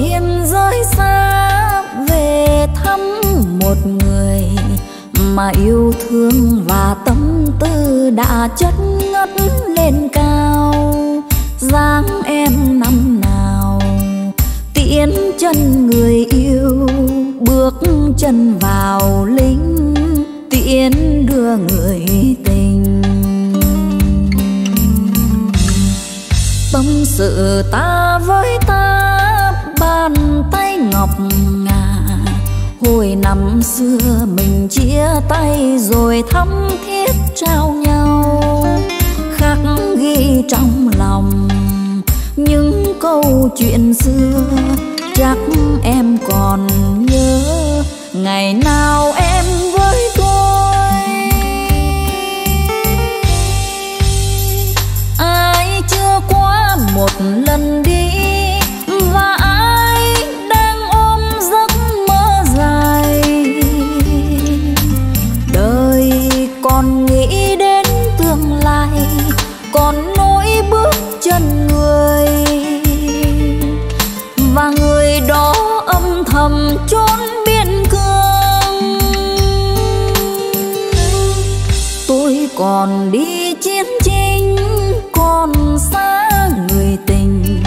biên giới xa về thăm một người mà yêu thương và tâm tư đã chất ngất lên cao. Dáng em năm nào, tiễn chân người yêu, bước chân vào lính, tiễn đưa người tình. Tâm sự ta với ta bàn tay ngọc ngà. Hồi năm xưa mình chia tay rồi thắm thiết trao nhau. Khắc ghi trong lòng những câu chuyện xưa. Chắc em còn nhớ ngày nào em với tôi. Ai chưa qua một lần đi chốn trốn biên cương. Tôi còn đi chiến chinh còn xa người tình.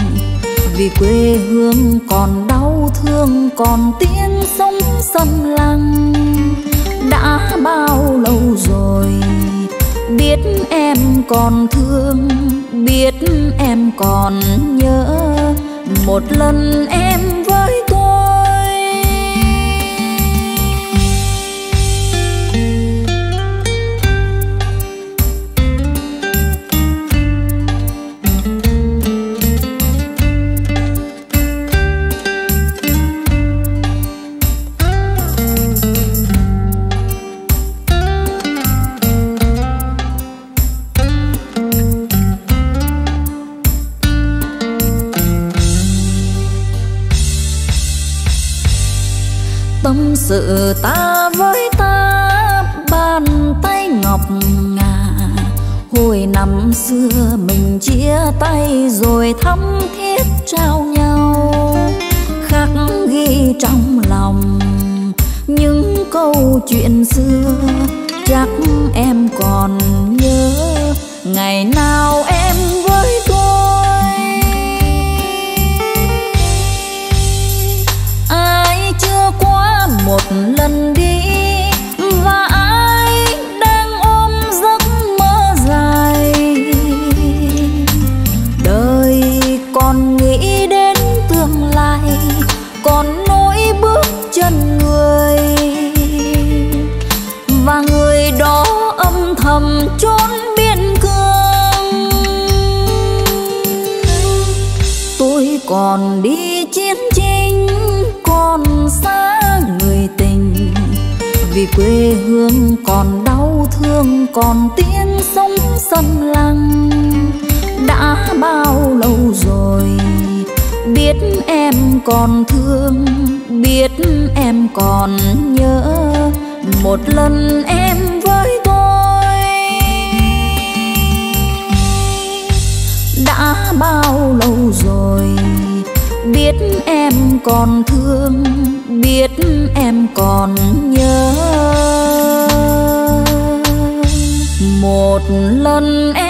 Vì quê hương còn đau thương, còn tiếng sóng xâm lăng. Đã bao lâu rồi, biết em còn thương, biết em còn nhớ. Một lần em chuyện xưa chắc em còn nhớ ngày nào một lần em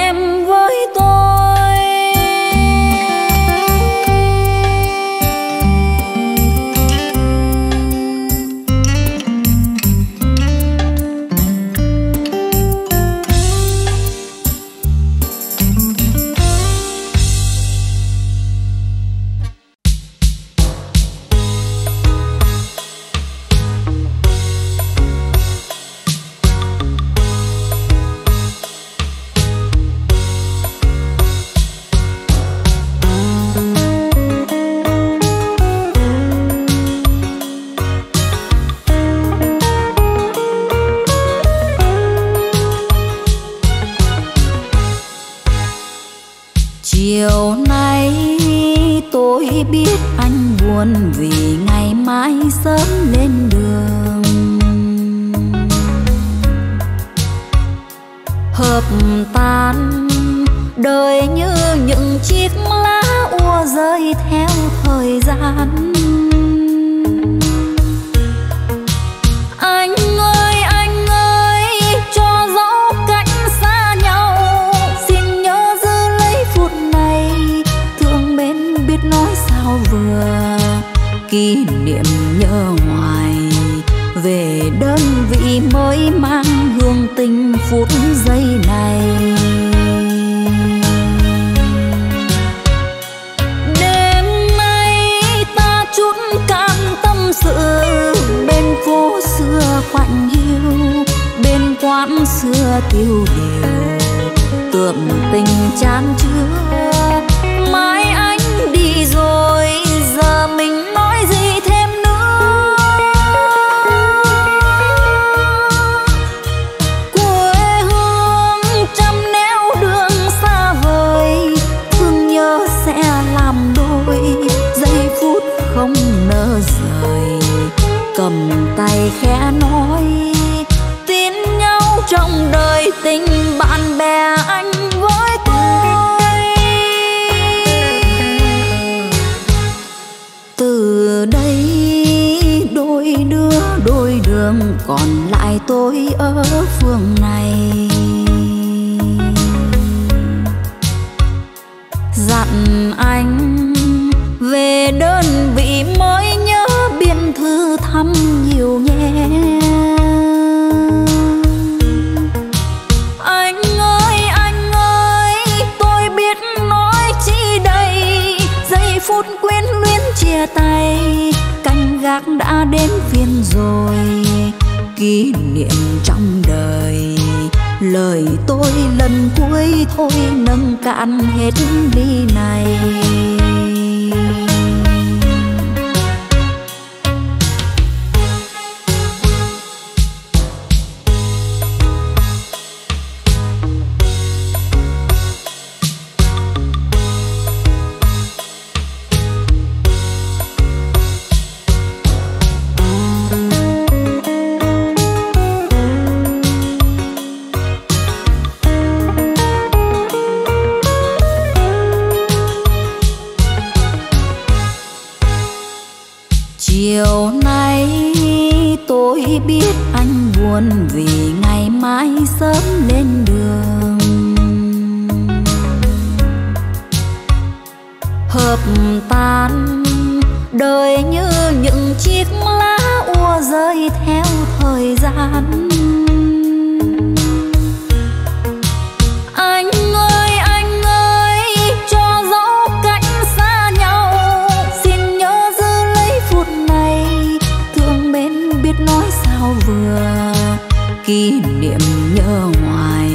niệm nhớ ngoài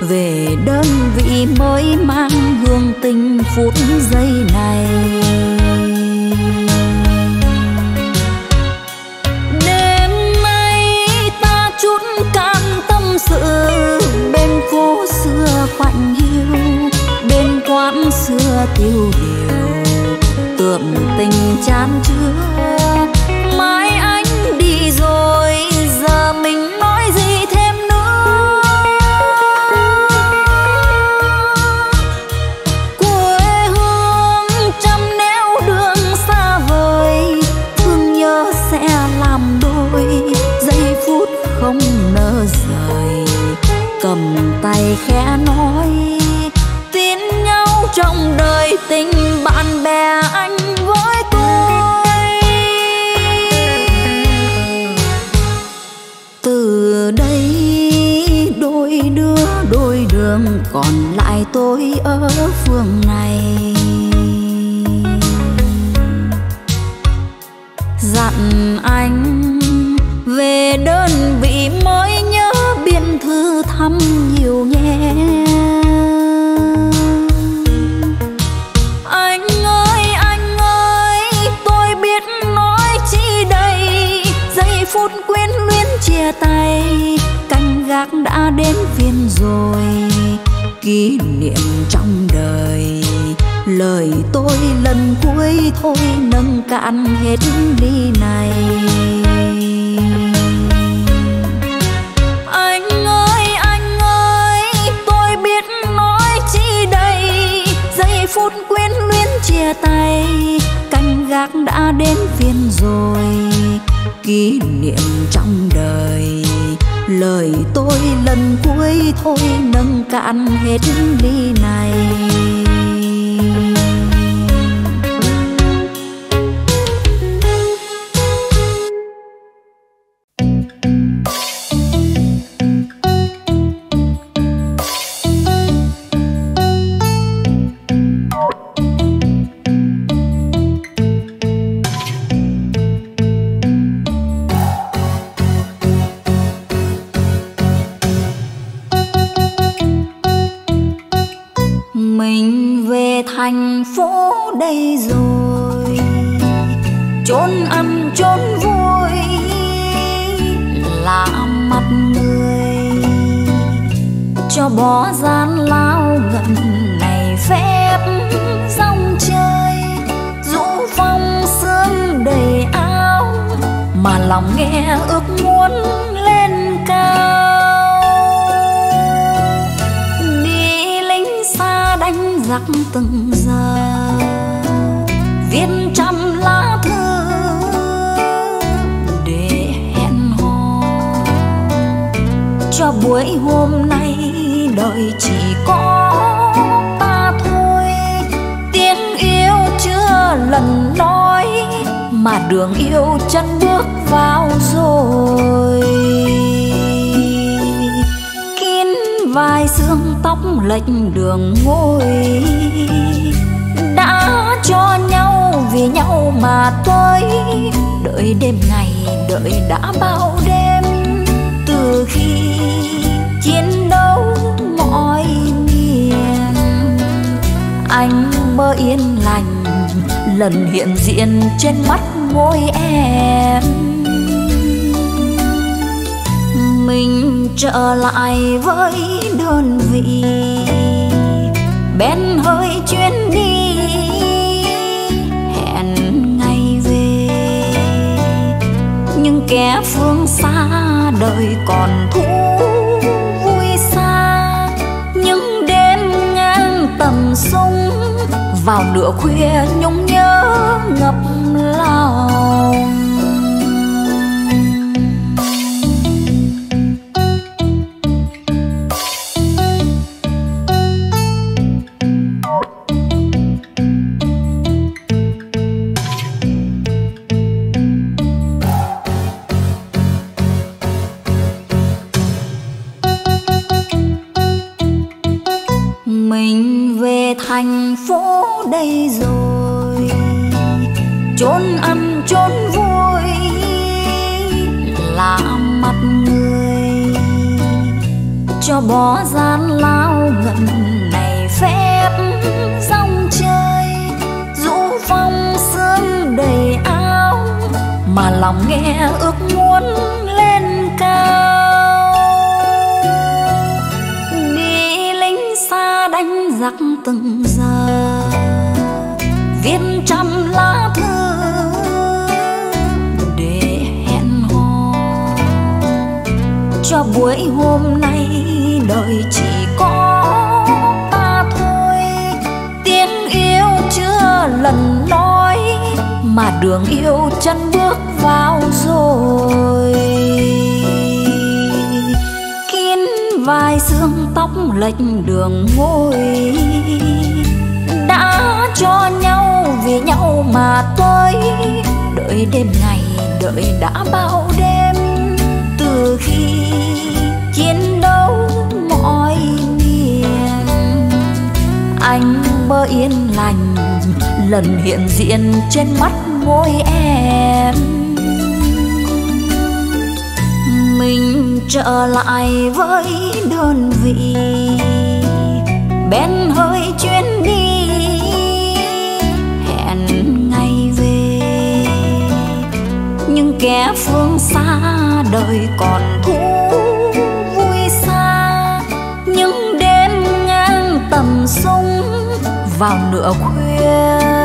về đơn vị mới mang hương tình phút giây này. Đêm nay ta chút cam tâm sự, bên phố xưa quạnh hiu, bên quán xưa tiêu điều. Tượng tình chán chứa, mãi anh đi rồi, giờ mình tôi ở phường nào? kỷ niệm trong đời. Lời tôi lần cuối thôi nâng cạn hết ly này. Anh ơi anh ơi, tôi biết nói chi đây. Giây phút quyến luyến chia tay, canh gác đã đến phiên rồi. Kỷ niệm trong đời lời tôi lần cuối thôi nâng cạn hết ly này. Còn vui xa. Những đêm ngang tầm sông, vào nửa khuya nhung nhớ ngập lòng. Đi rồi trốn ăn trốn vui, là mặt người cho bỏ gian lao ngần này phép dòng chơi. Rũ phong sương đầy áo mà lòng nghe ước muốn lên cao. Đi lính xa đánh giặc từng giờ cho buổi hôm nay. Đời chỉ có ta thôi. Tiếng yêu chưa lần nói, mà đường yêu chân bước vào rồi. Kín vai xương tóc lệch đường ngôi. Đã cho nhau vì nhau mà tới. Đợi đêm ngày đợi đã bao đêm. Từ khi anh mơ yên lành, lần hiện diện trên mắt môi em. Mình trở lại với đơn vị bên hơi chuyến đi, hẹn ngày về. Nhưng kẻ phương xa đời còn vào nửa khuya.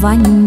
Ваня.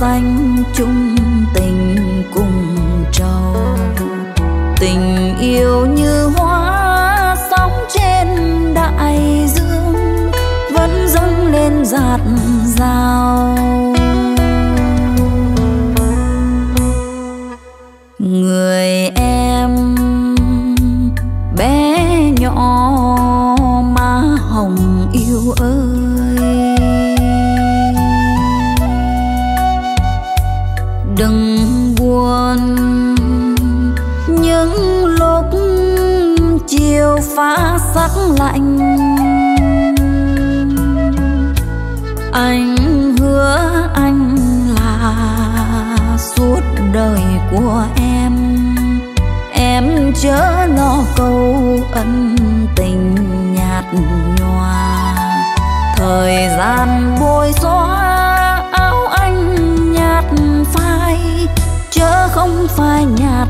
Cao xanh chung sắc lạnh. Anh hứa anh là suốt đời của em. Em chớ lo câu ân tình nhạt nhòa. Thời gian bôi xóa áo anh nhạt phai, chớ không phai nhạt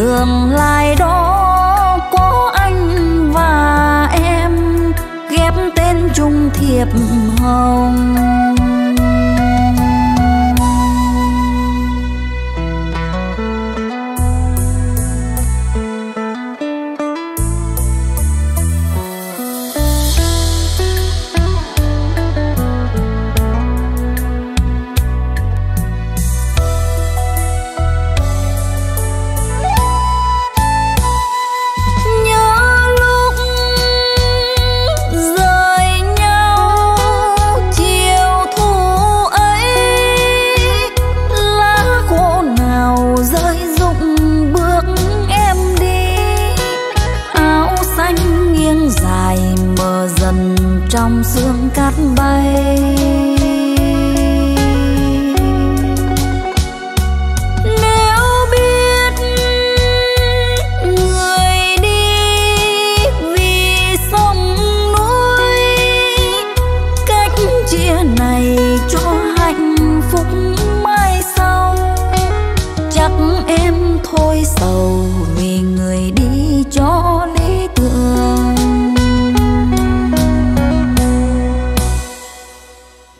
tươm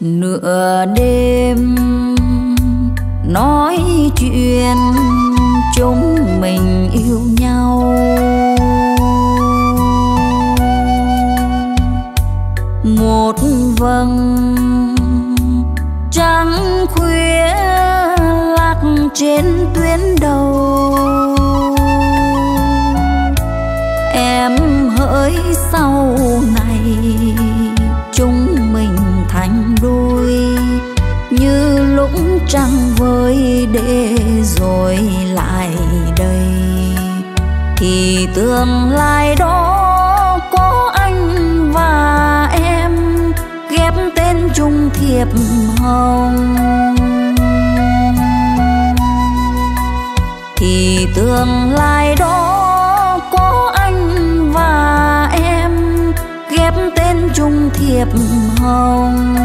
nửa đêm nói chuyện chúng mình yêu nhau. Một vầng trăng khuya lạc trên tuyến đầu. Em hỡi sau trăng với để rồi lại đây. Thì tương lai đó có anh và em, ghép tên chung thiệp hồng. Thì tương lai đó có anh và em, ghép tên chung thiệp hồng.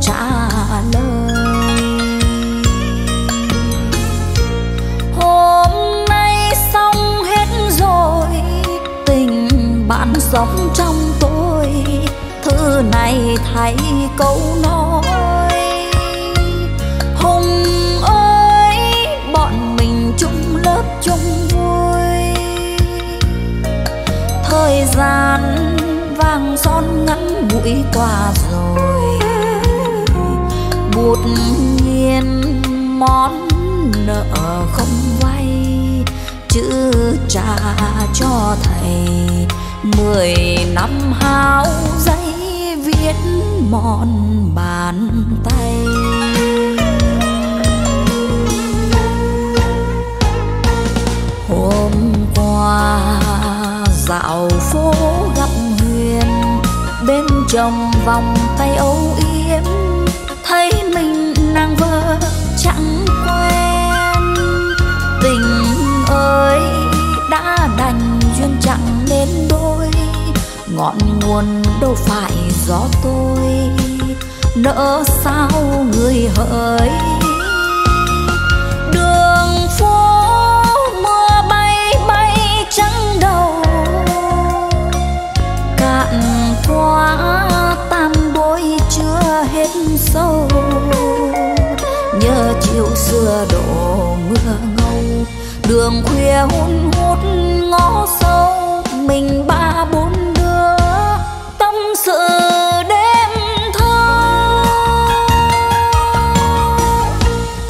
trả lời. Hôm nay xong hết rồi, tình bạn sống trong tôi. Thư này thay câu nói. Hùng ơi, bọn mình chung lớp chung vui. Thời gian vàng son ngắn bụi quà hụt nhiên món nợ không vay, chữ trả cho thầy mười năm hao giấy viết mòn bàn tay. Hôm qua dạo phố gặp huyền, bên chồng vòng tay âu yếm chẳng quen. Tình ơi, đã đành duyên chẳng nên đôi. Ngọn nguồn đâu phải gió tôi, nỡ sao người hỡi. Đường phố mưa bay bay trắng đầu. Cạn quá, tam bối chưa hết sâu giữa đổ mưa ngâu, đường khuya hun hút ngõ sâu. Mình ba bốn đứa, tâm sự đêm thơ.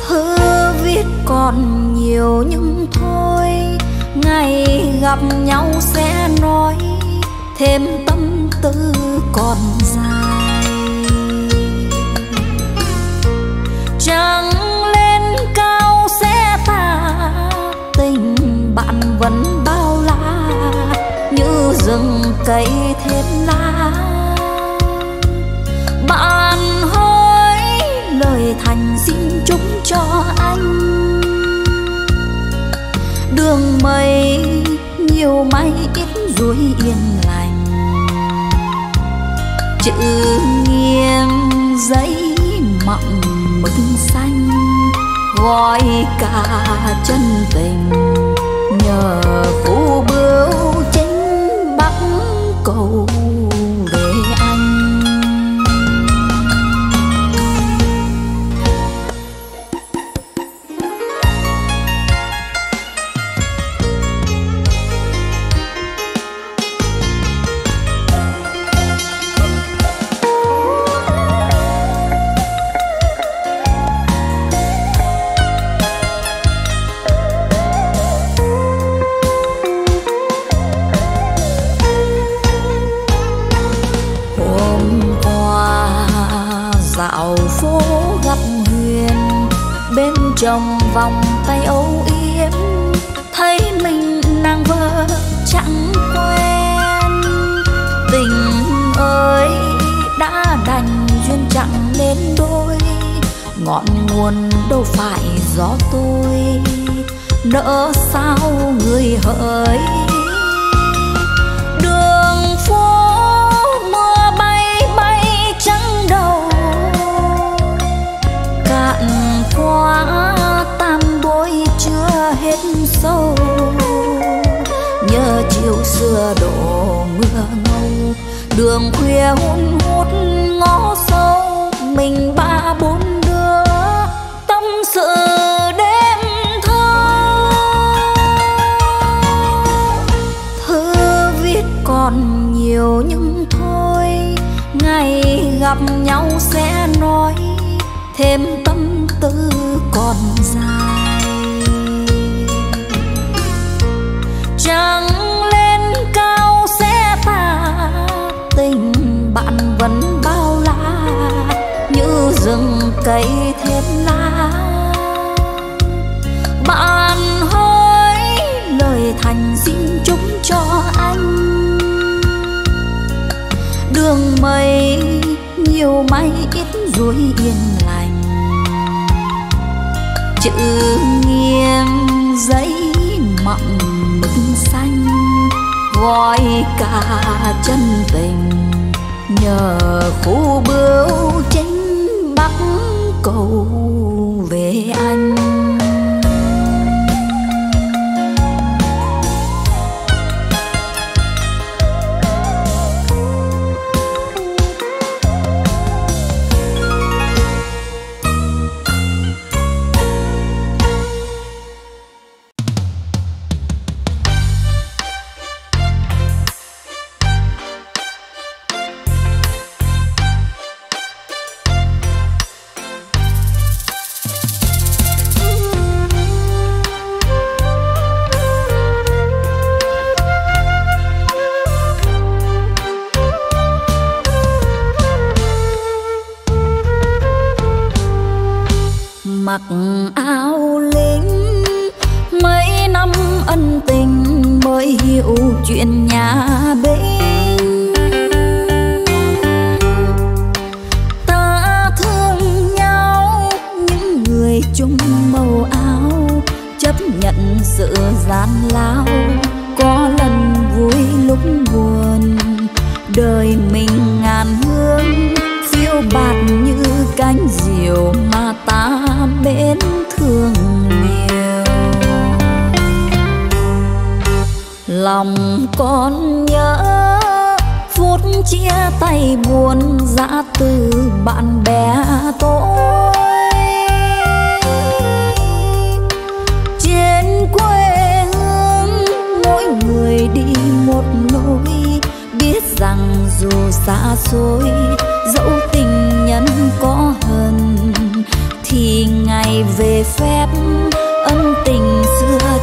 Thư viết còn nhiều nhưng thôi, ngày gặp nhau sẽ nói thêm cây thêm lá. Bạn hối lời thành xin chúng cho anh. Đường mây nhiều mây ít ruối yên lành. Chữ nghiêng giấy mọng mực xanh, gọi cả chân tình. Nhờ phú go. vòng tay âu yếm, thấy mình nàng vợ chẳng quen. Tình ơi, đã đành duyên chẳng nên đôi, ngọn nguồn đâu phải gió tôi nỡ sao người hỡi xưa đổ mưa ngâu đường khuya hun hút ngõ sâu mình ba bốn cây thiết lá. Bạn hối lời thành xin chúng cho anh. Đường mây nhiều mây ít ruồi yên lành. Chữ nghiêng giấy mặn mực xanh. Gói cả chân tình nhờ khu bướu chính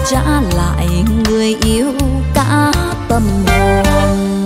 trả lại người yêu cả tâm hồn.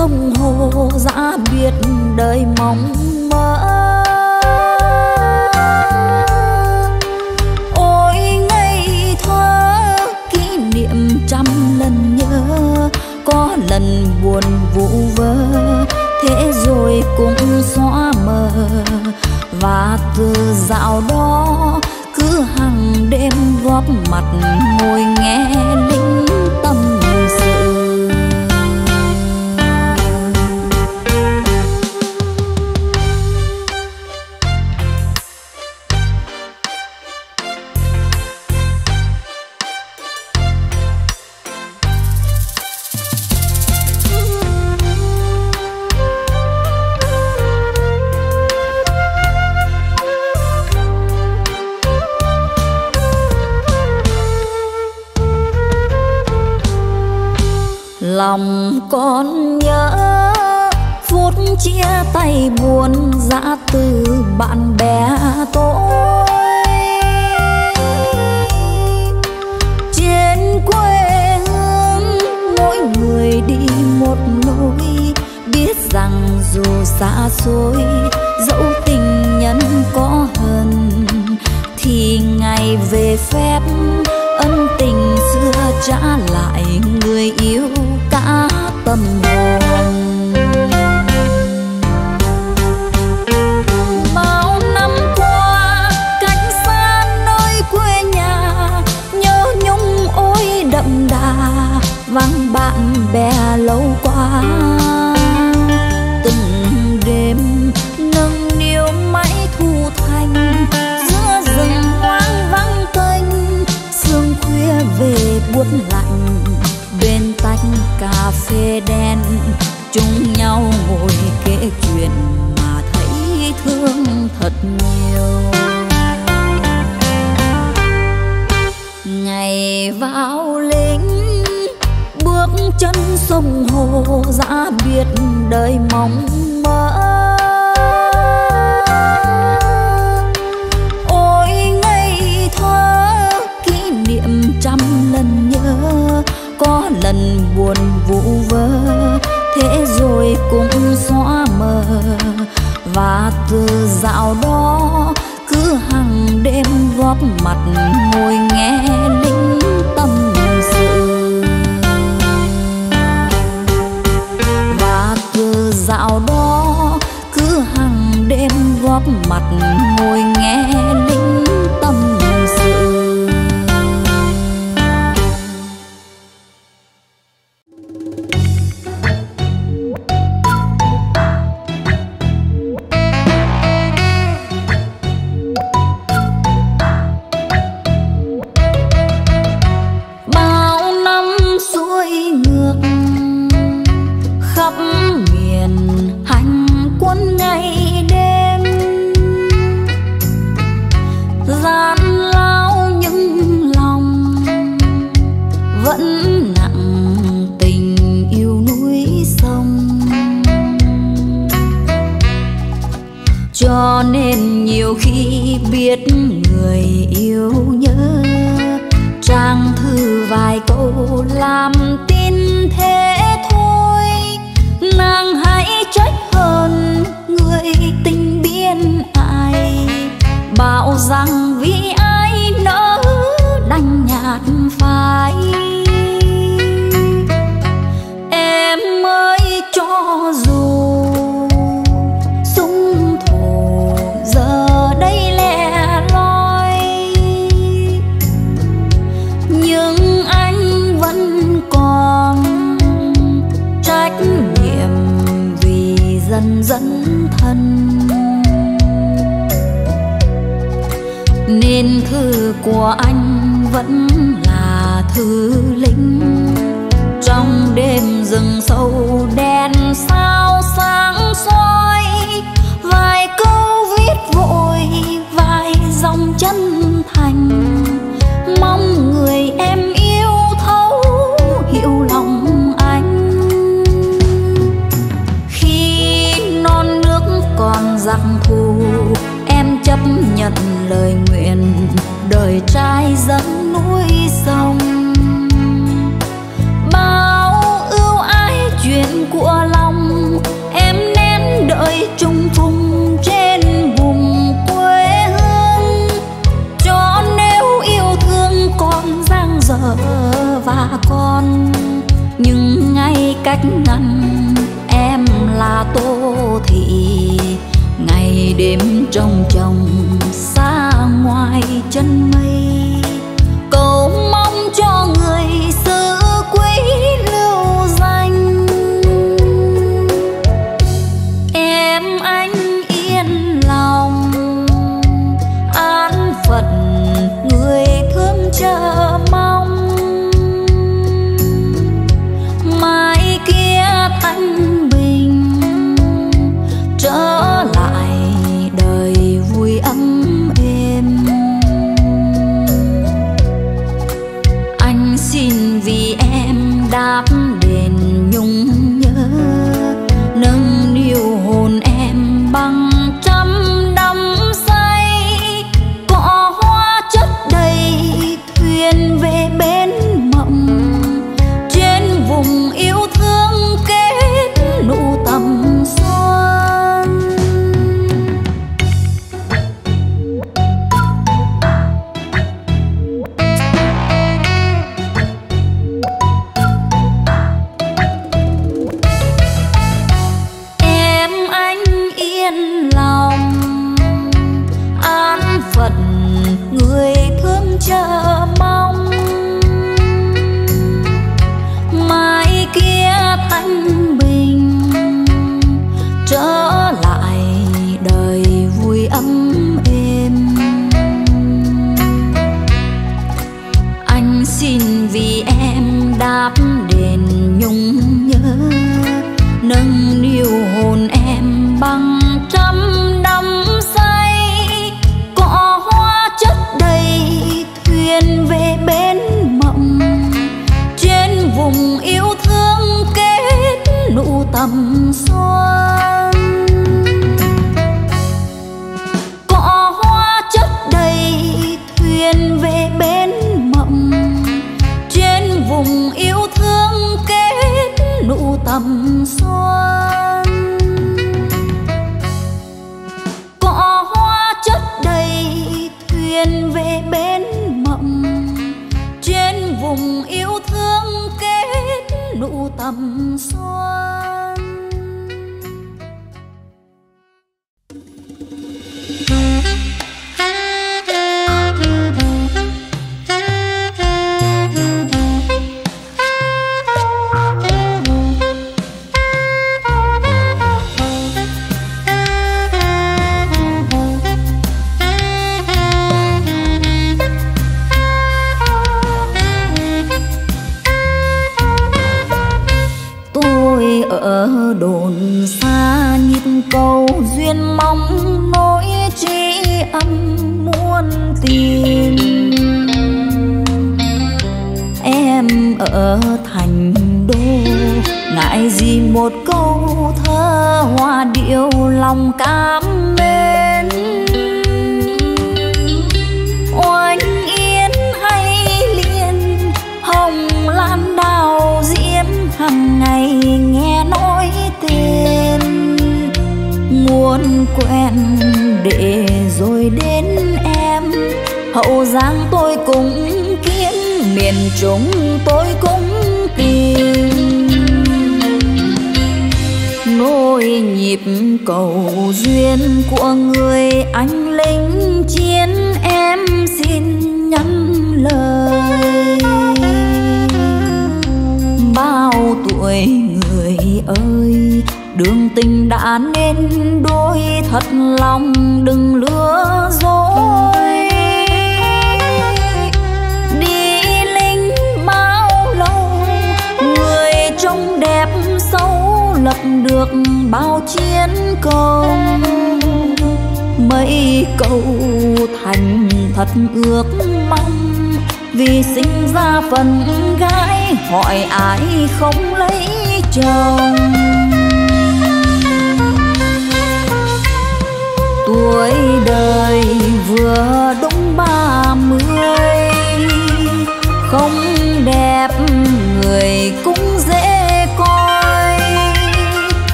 sông hồ ra biệt đời mong mơ. Ôi, ngây thơ, kỷ niệm trăm lần nhớ, có lần buồn vụ vơ, thế rồi cũng xóa mờ. Và từ dạo đó, cứ hàng đêm góp mặt ngồi vẫn nặng tình yêu núi sông, cho nên nhiều khi biết người yêu nhớ trang thư vài câu làm tin thế thôi. Nàng hãy trách hơn người tình biên ai bảo rằng vì ai nỡ đành nhạt phai. của anh vẫn là thứ linh trong đêm rừng sâu đèn sao sáng soi trai dẫn núi sông. Bao ưu ái chuyện của lòng, em nên đợi trung thung trên vùng quê hương. Cho nếu yêu thương con giang dở và con nhưng ngay cách ngăn em là tô thị. Ngày đêm trong chồng vùng yêu thương kết nụ tầm xoan.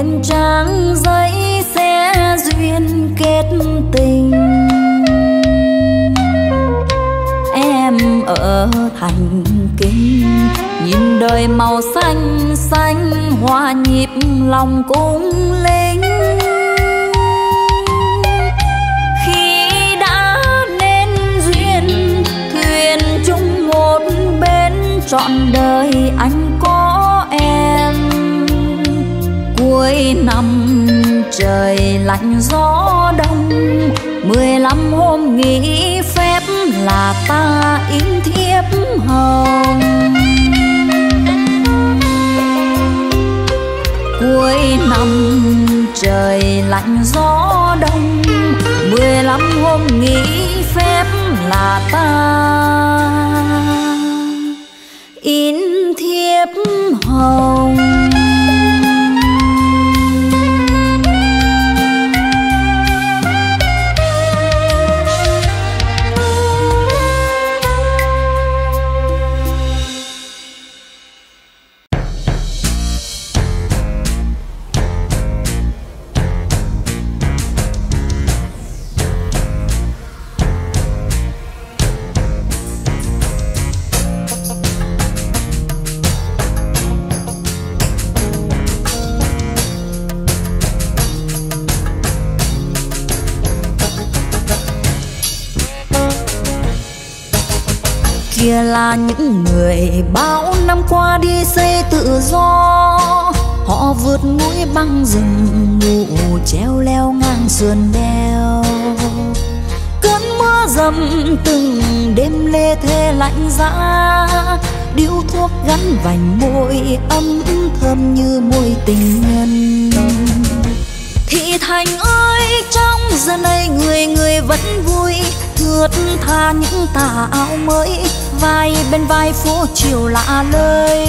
Lòng trang giấy sẽ duyên kết tình. Em ở thành kinh, nhìn đời màu xanh xanh hòa nhịp lòng cũng linh. Khi đã nên duyên, thuyền chung một bên, trọn đời anh cuối năm trời lạnh gió đông, mười lăm hôm nghỉ phép là ta in thiếp hồng. Cuối năm trời lạnh gió đông, mười lăm hôm nghỉ phép là ta in thiếp hồng. Là những người bao năm qua đi xây tự do. Họ vượt núi băng rừng, ngủ treo leo ngang sườn đèo. Cơn mưa dầm từng đêm lê thê lạnh giá điếu thuốc gắn vành môi ấm thơm như môi tình nhân. Thị thành ơi, trong giờ này người người vẫn vui, thướt tha những tà áo mới vai, bên vai phố chiều lạ lơi.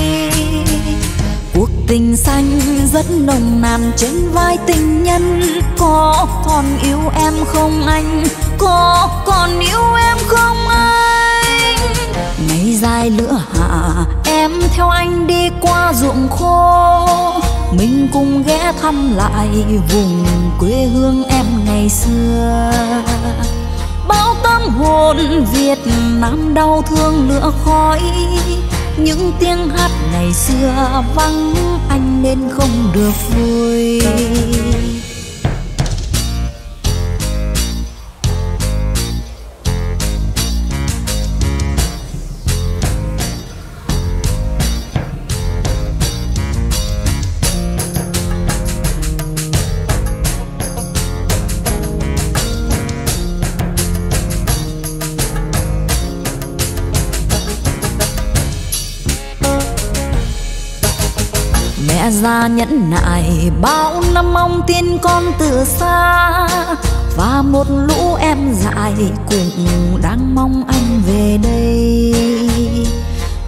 Cuộc tình xanh rất nồng nàn, trên vai tình nhân có còn yêu em không anh? Có còn yêu em không anh? Ngày dài lửa hạ, em theo anh đi qua ruộng khô. Mình cùng ghé thăm lại vùng quê hương em ngày xưa bao hồn Việt Nam đau thương lửa khói. Những tiếng hát ngày xưa vắng, anh nên không được vui. Ra nhẫn nại, bao năm mong tin con từ xa. Và một lũ em dại cũng đang mong anh về đây.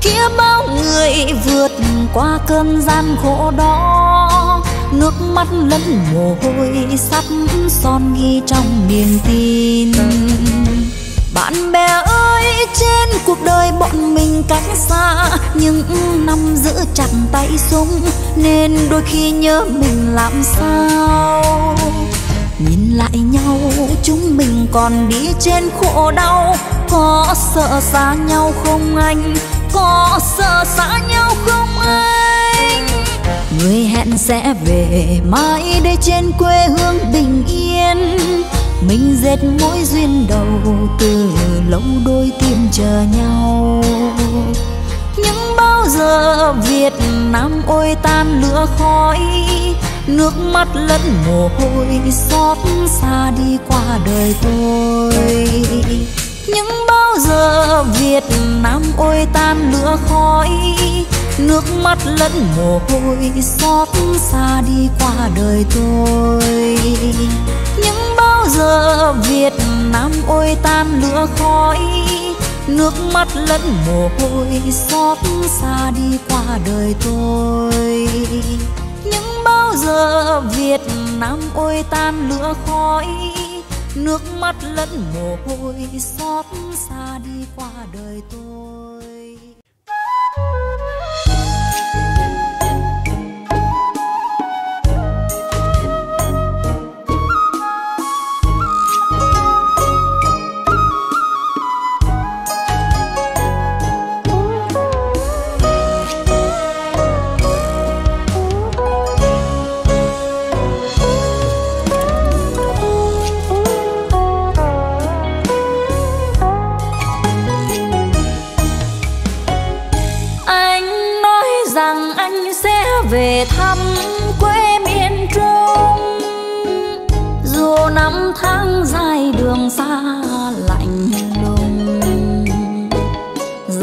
Kia bao người vượt qua cơn gian khổ đó, nước mắt lẫn mồ hôi sắp son ghi trong niềm tin. Bạn bè ơi, trên cuộc đời bọn mình cách xa, những năm giữ chặt tay súng nên đôi khi nhớ mình làm sao? Nhìn lại nhau, chúng mình còn đi trên khổ đau. Có sợ xa nhau không anh? Có sợ xa nhau không anh? Người hẹn sẽ về mãi đây trên quê hương bình yên. Mình dệt mối duyên đầu từ lâu đôi tim chờ nhau giờ Việt Nam ôi tan lửa khói, nước mắt lẫn mồ hôi xót xa đi qua đời tôi. Những bao giờ Việt Nam ôi tan lửa khói, nước mắt lẫn mồ hôi xót xa đi qua đời tôi. Những bao giờ Việt Nam ôi tan lửa khói nước mắt lẫn mồ hôi xót xa đi qua đời tôi. Những bao giờ Việt Nam ôi tan lửa khói, nước mắt lẫn mồ hôi xót xa đi qua đời tôi.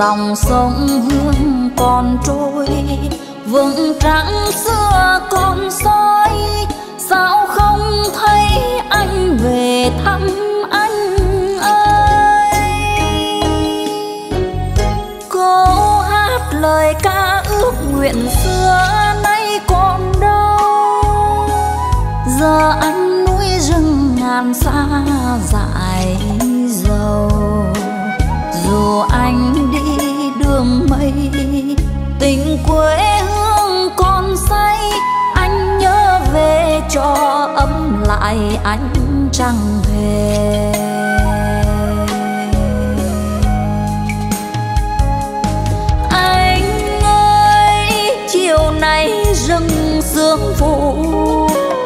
Dòng sông hương còn trôi vững trắng xưa còn soi. Sao không thấy anh về thăm anh ơi? Cô hát lời ca ước nguyện xưa nay còn đâu. Giờ anh núi rừng ngàn xa dại dầu. Dù anh đi mây. Tình quê hương còn say, anh nhớ về cho ấm lại anh chẳng về. Anh ơi, chiều nay rừng sương phủ,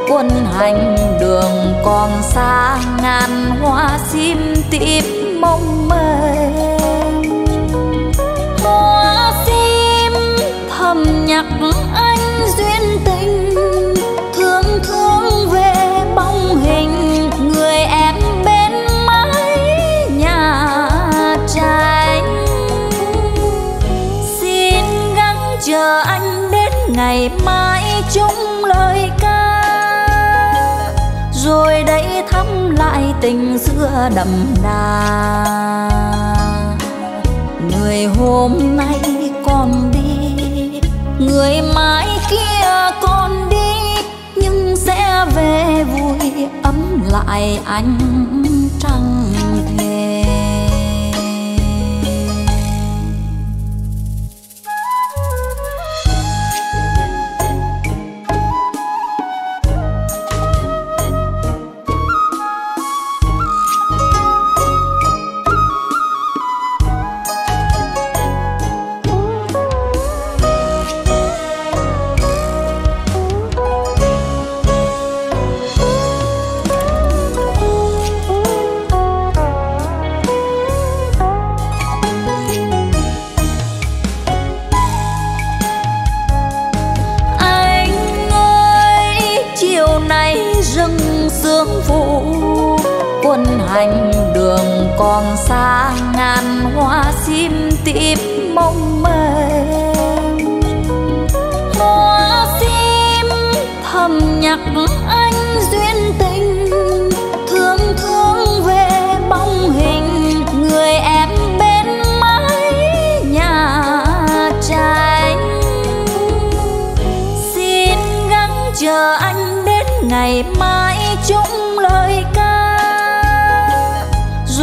quân hành đường còn xa, ngàn hoa sim tím mong mơ. Nhạc nhắc anh duyên tình, thương thương về bóng hình, người em bên mái nhà tranh. Xin gắng chờ anh đến ngày mai chung lời ca, rồi đây thăm lại tình xưa đậm đà. Người hôm nay còn người mãi kia còn đi nhưng sẽ về vui ấm lại anh trăng. Đường xa ngàn hoa sim tím mong mây hoa sim thầm nhạc anh duyên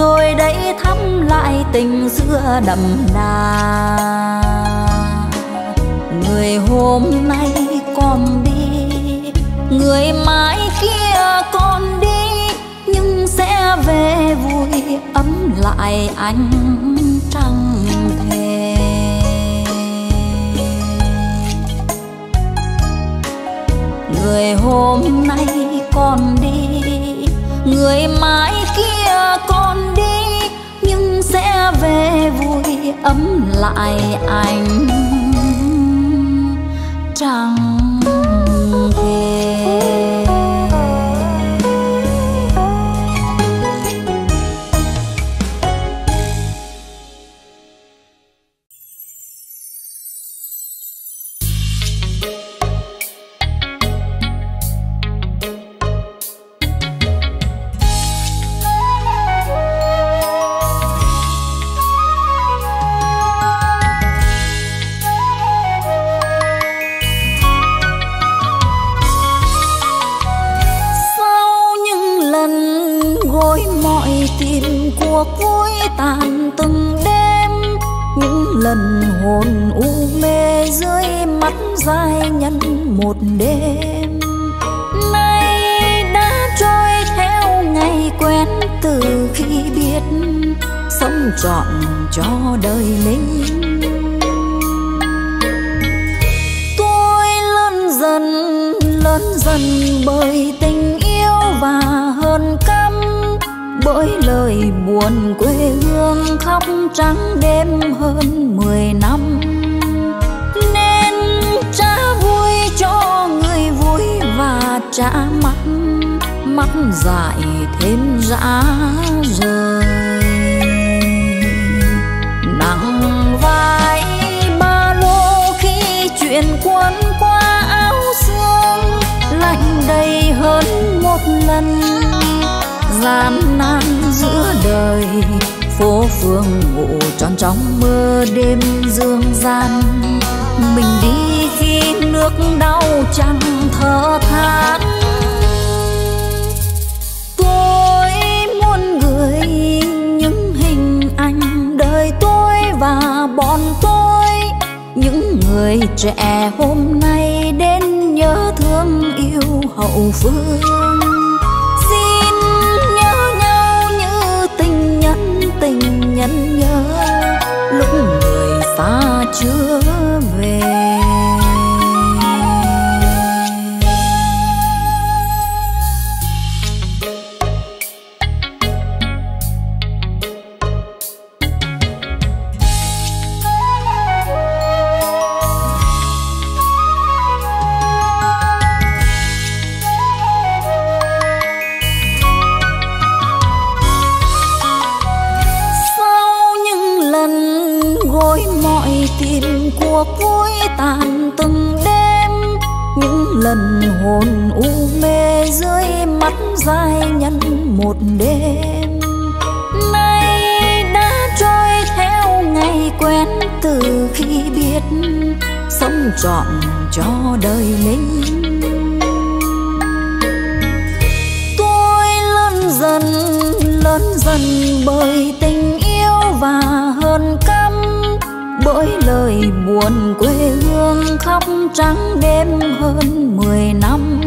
rồi đây thăm lại tình xưa đậm đà. Người hôm nay còn đi, người mai kia còn đi, nhưng sẽ về vui ấm lại anh trăng thề. Người hôm nay còn đi, người mai về vui ấm lại anh. Trăng thề bởi tình yêu và hơn căm. Bởi lời buồn quê hương khóc trắng đêm hơn mười năm.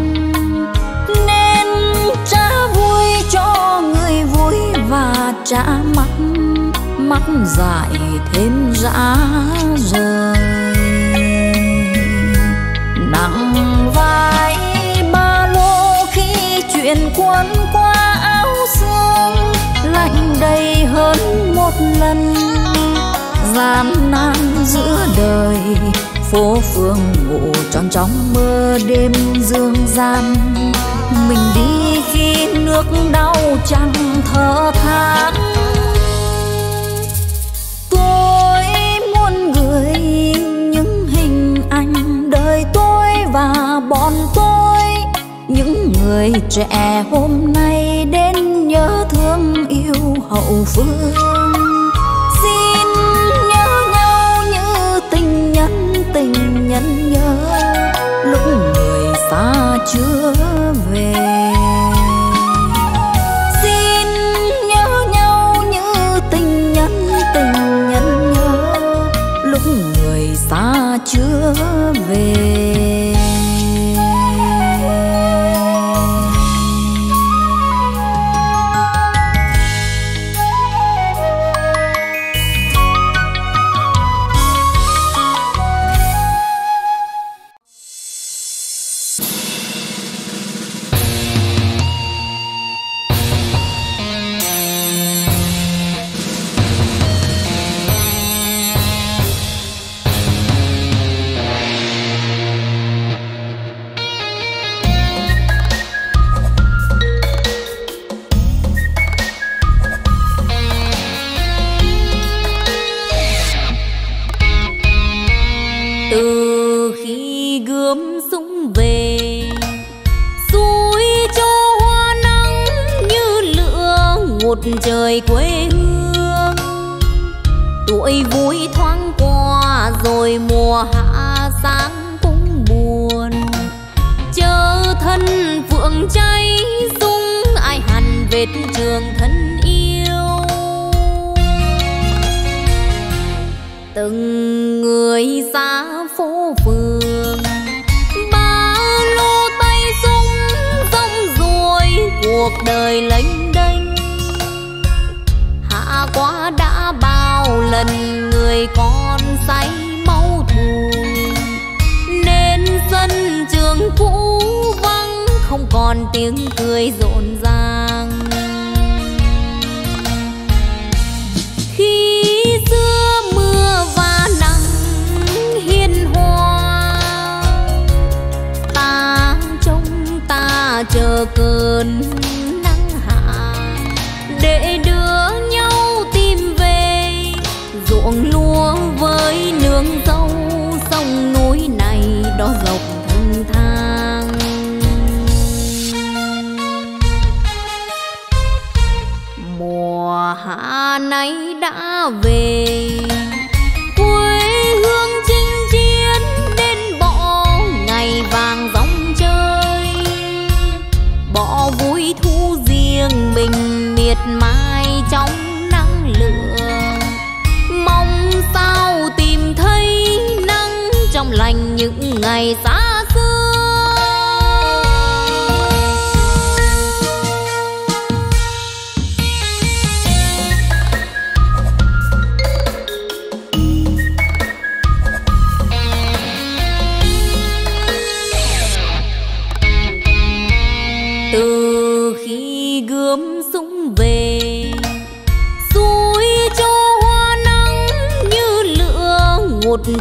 Nên trả vui cho người vui và trả mắt mắt dại thêm dã rời. Nặng vai ba lô khi chuyện quấn qua lạnh đầy hơn một lần. Gian nan giữa đời, phố phường ngủ tròn trong mơ đêm dương gian. Mình đi khi nước đau chẳng thở than tôi muốn gửi những hình ảnh đời tôi và bọn tôi. Những người trẻ hôm nay đến nhớ thương yêu hậu phương. Xin nhớ nhau như tình nhân tình nhân nhớ. Lúc người xa chưa về.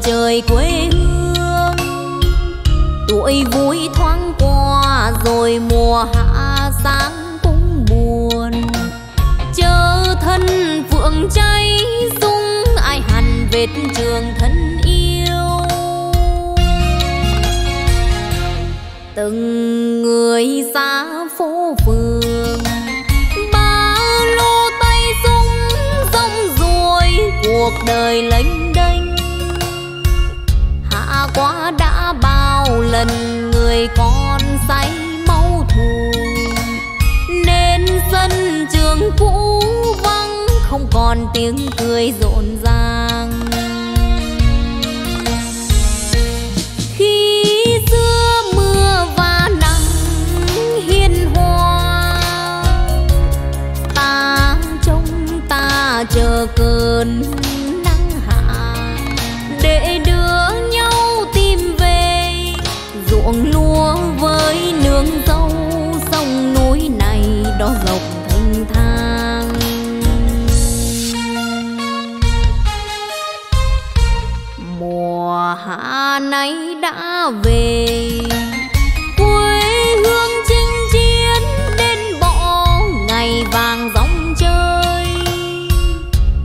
Trời quê hương. Tuổi vui thoáng qua rồi mùa hạ sáng cũng buồn. Chờ thân phượng cháy dung ai hằn vết trường thân yêu. Từng người xa phố phường, ba lô tay sung rong ruồi cuộc đời lênh lần người con say máu thù. Nên sân trường cũ vắng, không còn tiếng cười rộn ràng. Nay đã về. Quê hương chinh chiến đến bỏ ngày vàng dòng chơi.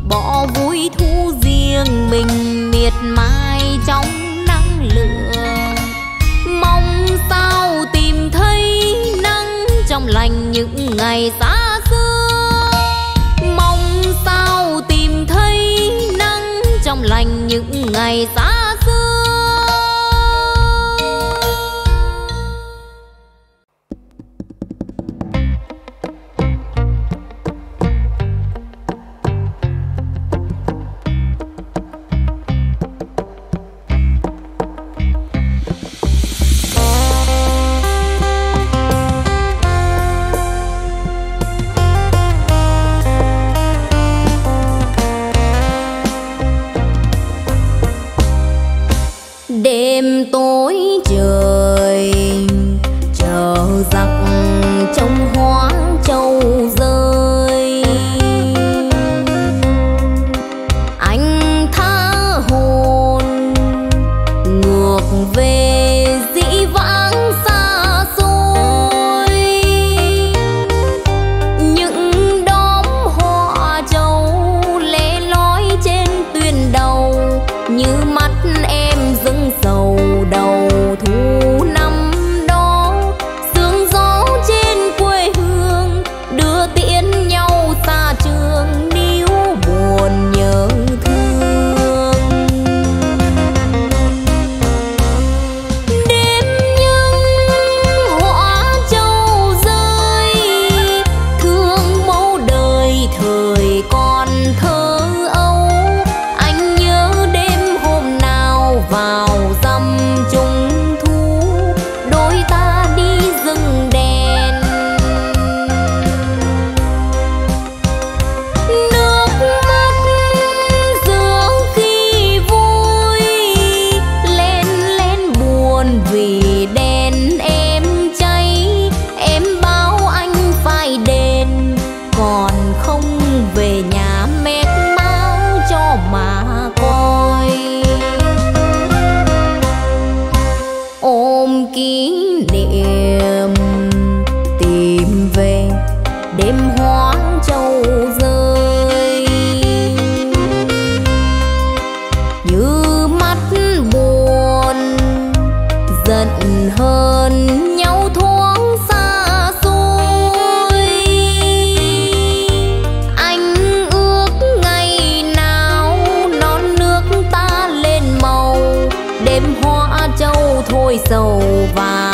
Bỏ vui thu riêng mình miệt mài trong nắng lửa. Mong sao tìm thấy nắng trong lành những ngày xa 走吧。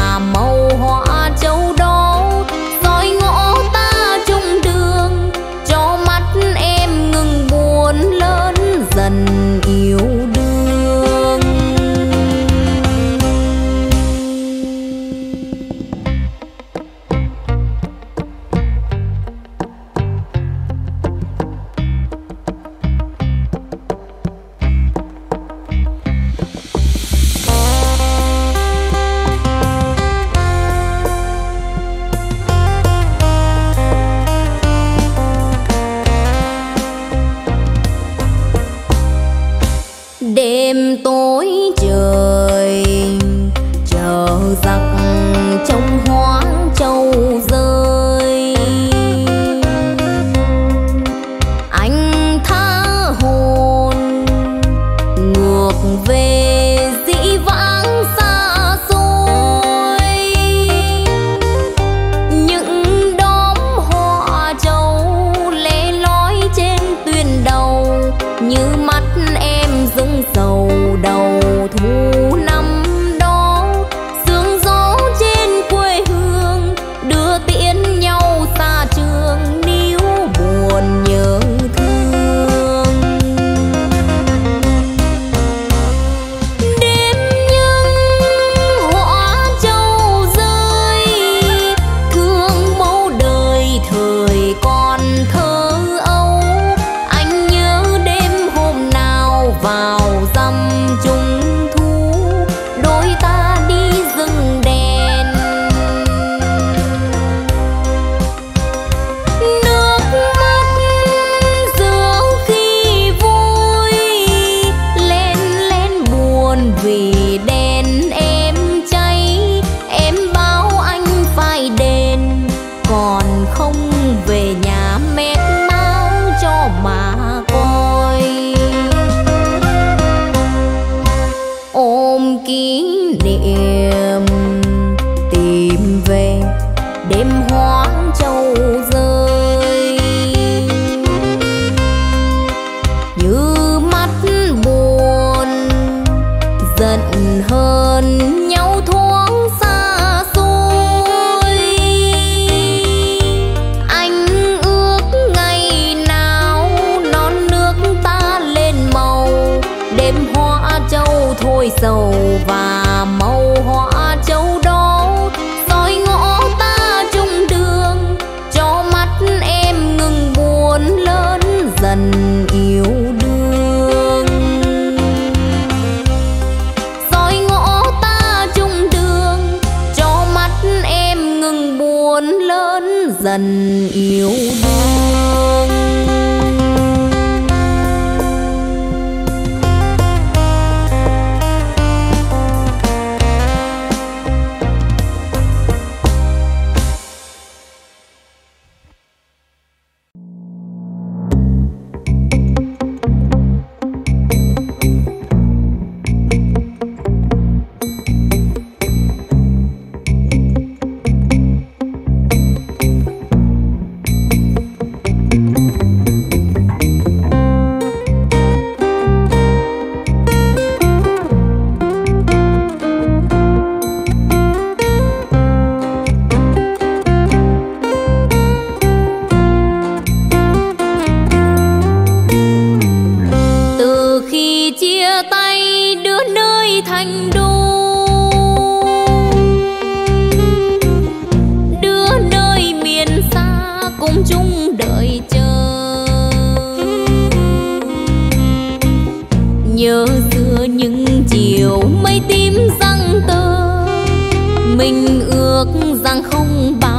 chiều mây tím răng tơ. Mình ước rằng không bằng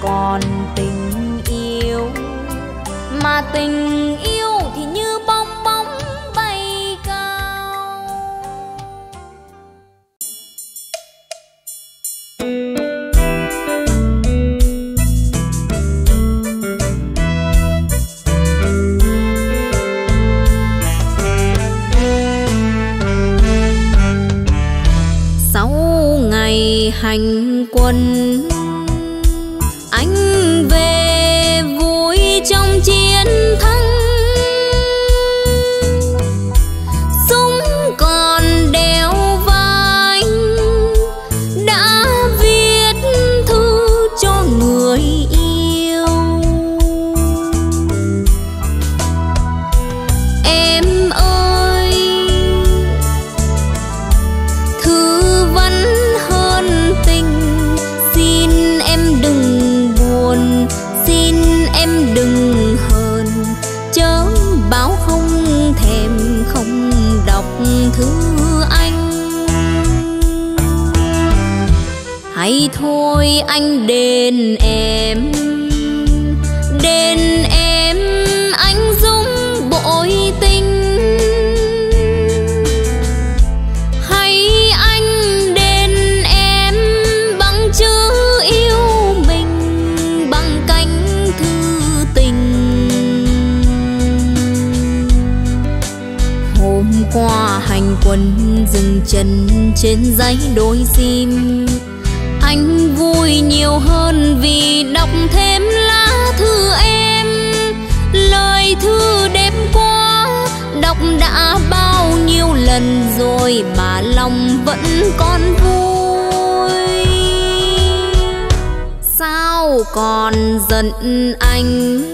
còn tình yêu. Mà tình yêu thì như bong bóng bay cao. Sáu ngày hành quân trên giấy đôi sim. Anh vui nhiều hơn vì đọc thêm lá thư em. Lời thư đêm qua, đọc đã bao nhiêu lần rồi mà lòng vẫn còn vui. Sao còn giận anh?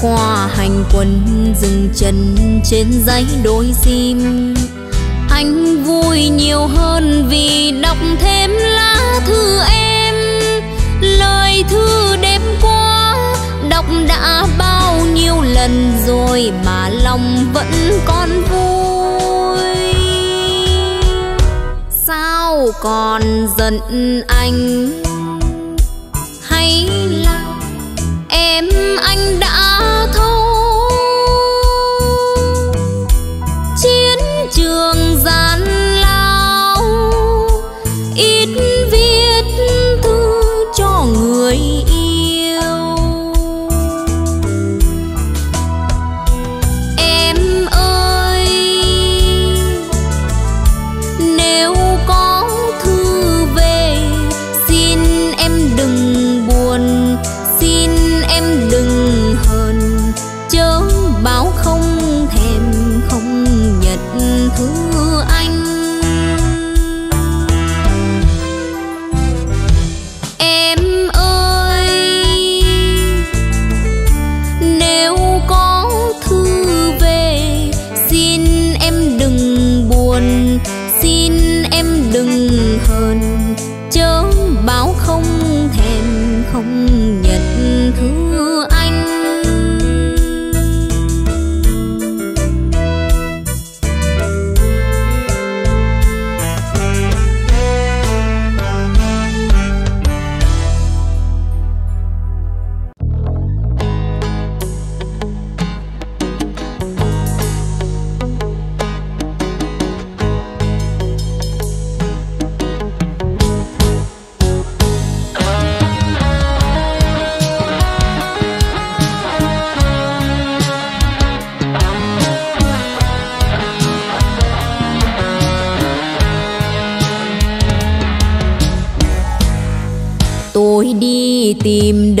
Qua hành quân dừng chân trên dãy đôi sim. Anh vui nhiều hơn vì đọc thêm lá thư em. Lời thư đêm qua, đọc đã bao nhiêu lần rồi mà lòng vẫn còn vui. Sao còn giận anh?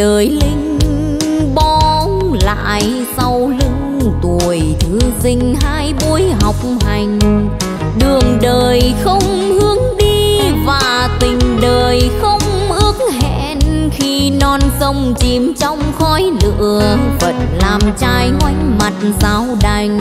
Đời linh bóng lại sau lưng tuổi thư sinh hai buổi học hành. Đường đời không hướng đi và tình đời không ước hẹn. Khi non sông chìm trong khói lửa, phật làm trai ngoảnh mặt giáo đành.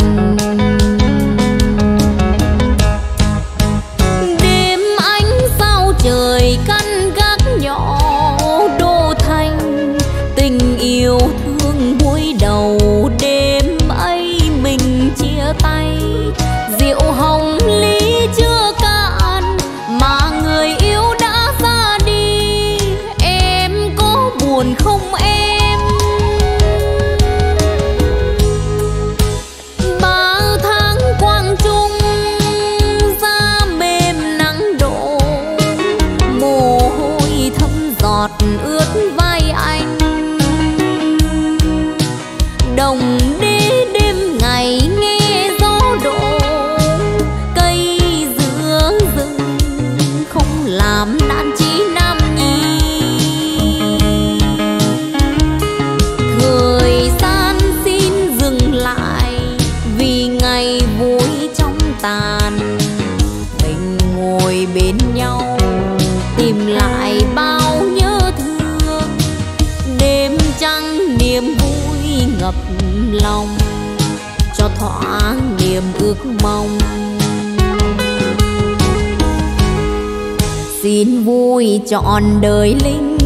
Trọn chọn đời linh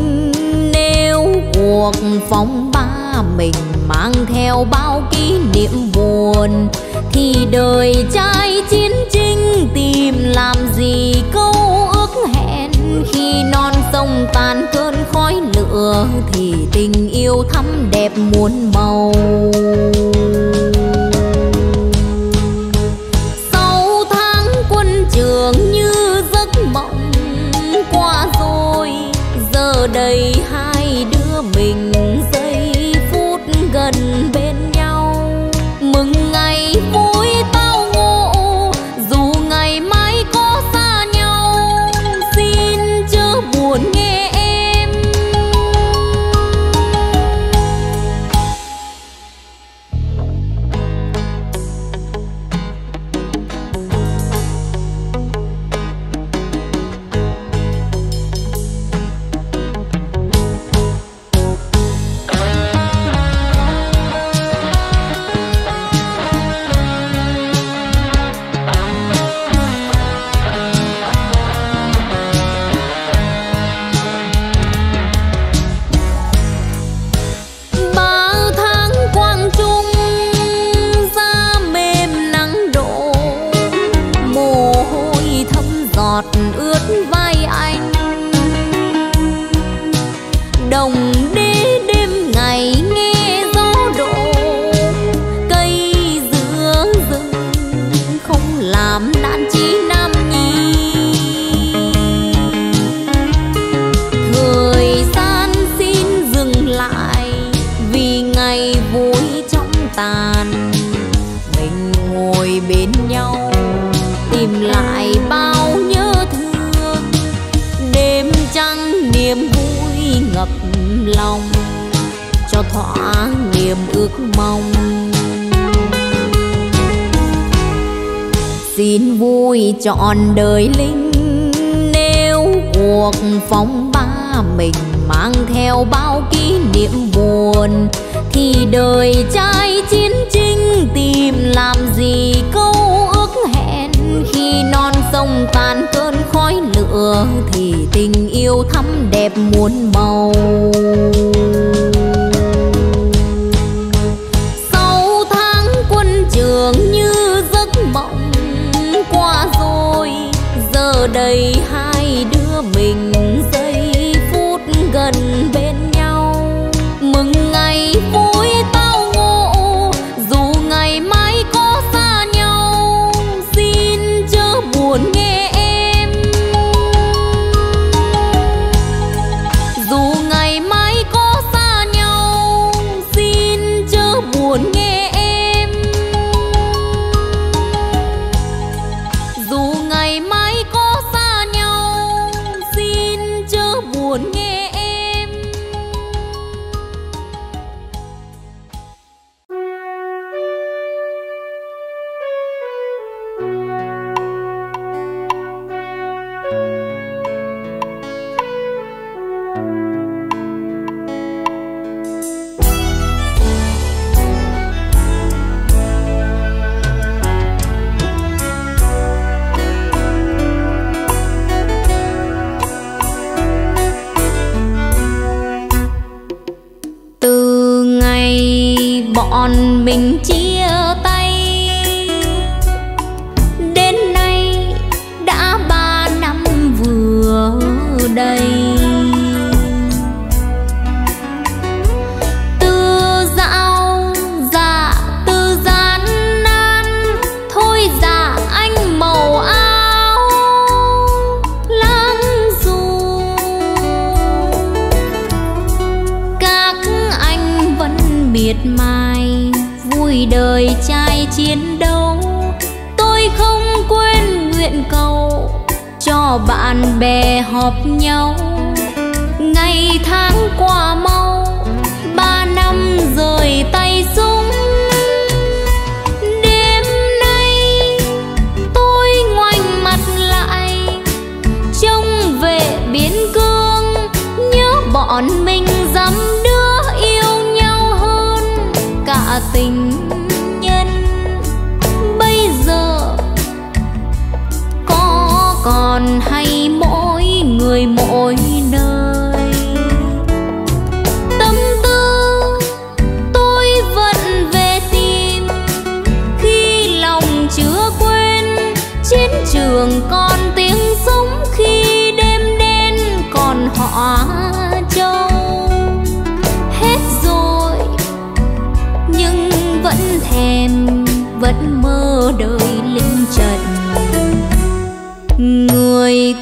nếu cuộc phong ba mình mang theo bao kỷ niệm buồn, thì đời trai chiến trinh tìm làm gì? Câu ước hẹn khi non sông tan cơn khói lửa, thì tình yêu thắm đẹp muôn màu.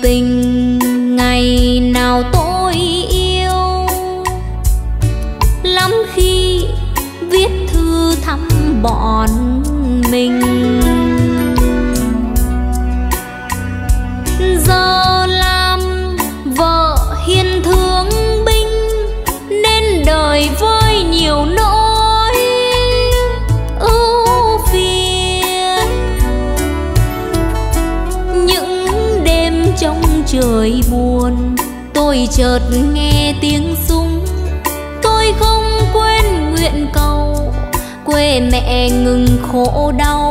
tình. chợt nghe tiếng súng. Tôi không quên nguyện cầu quê mẹ ngừng khổ đau.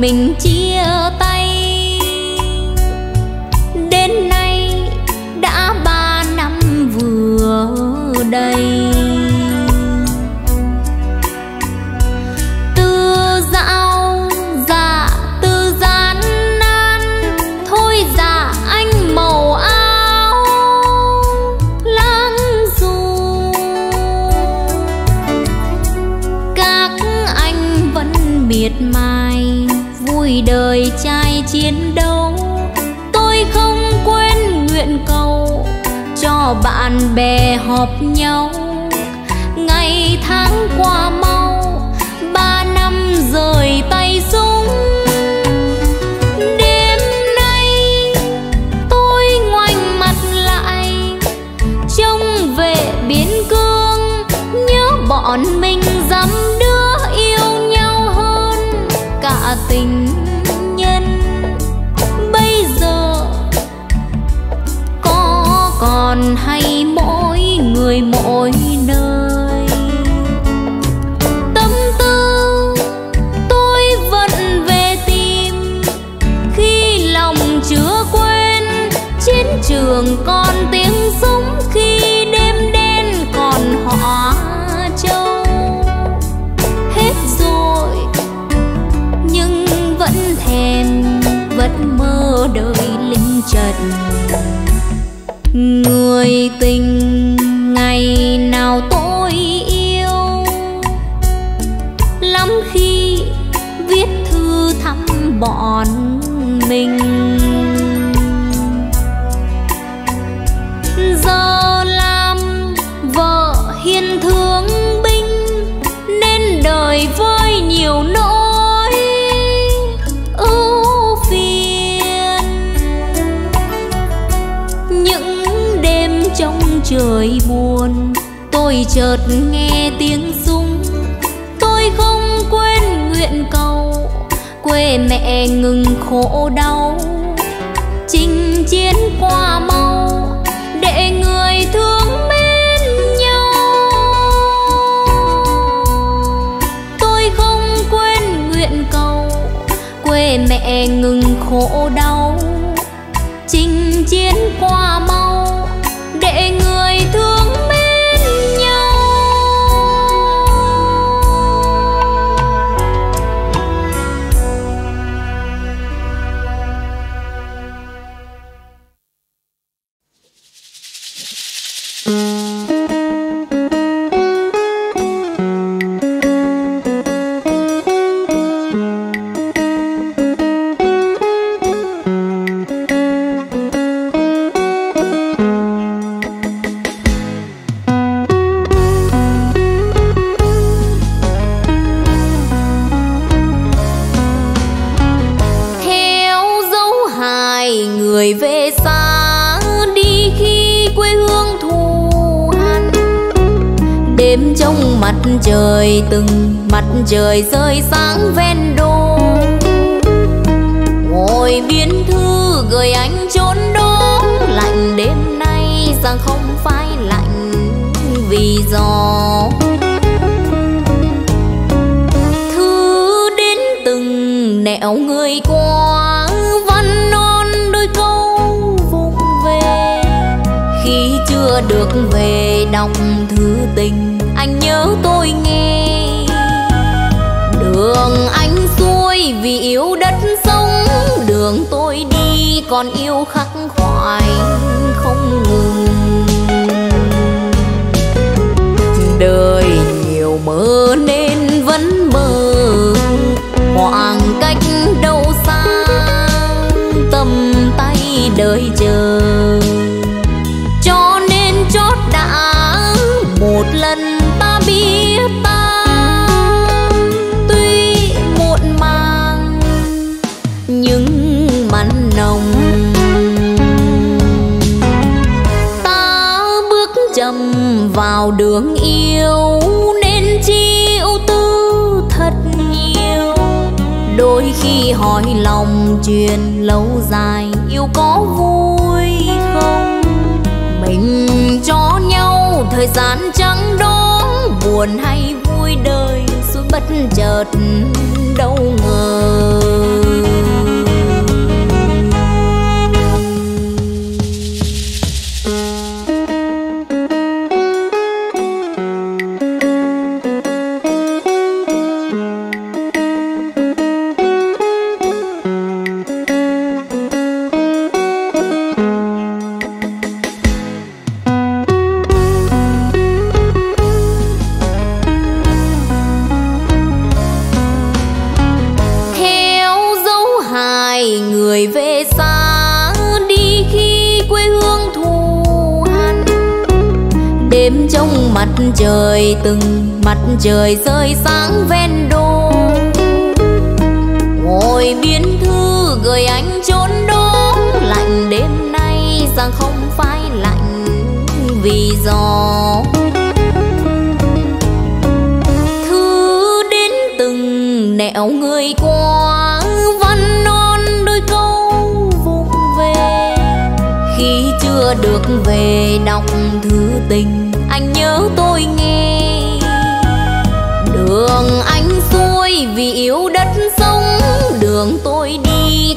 mình. tôi chợt nghe tiếng súng. Tôi không quên nguyện cầu, quê mẹ ngừng khổ đau. Chinh chiến qua mau, để người thương mến nhau. Tôi không quên nguyện cầu, quê mẹ ngừng khổ đau. Chinh chiến qua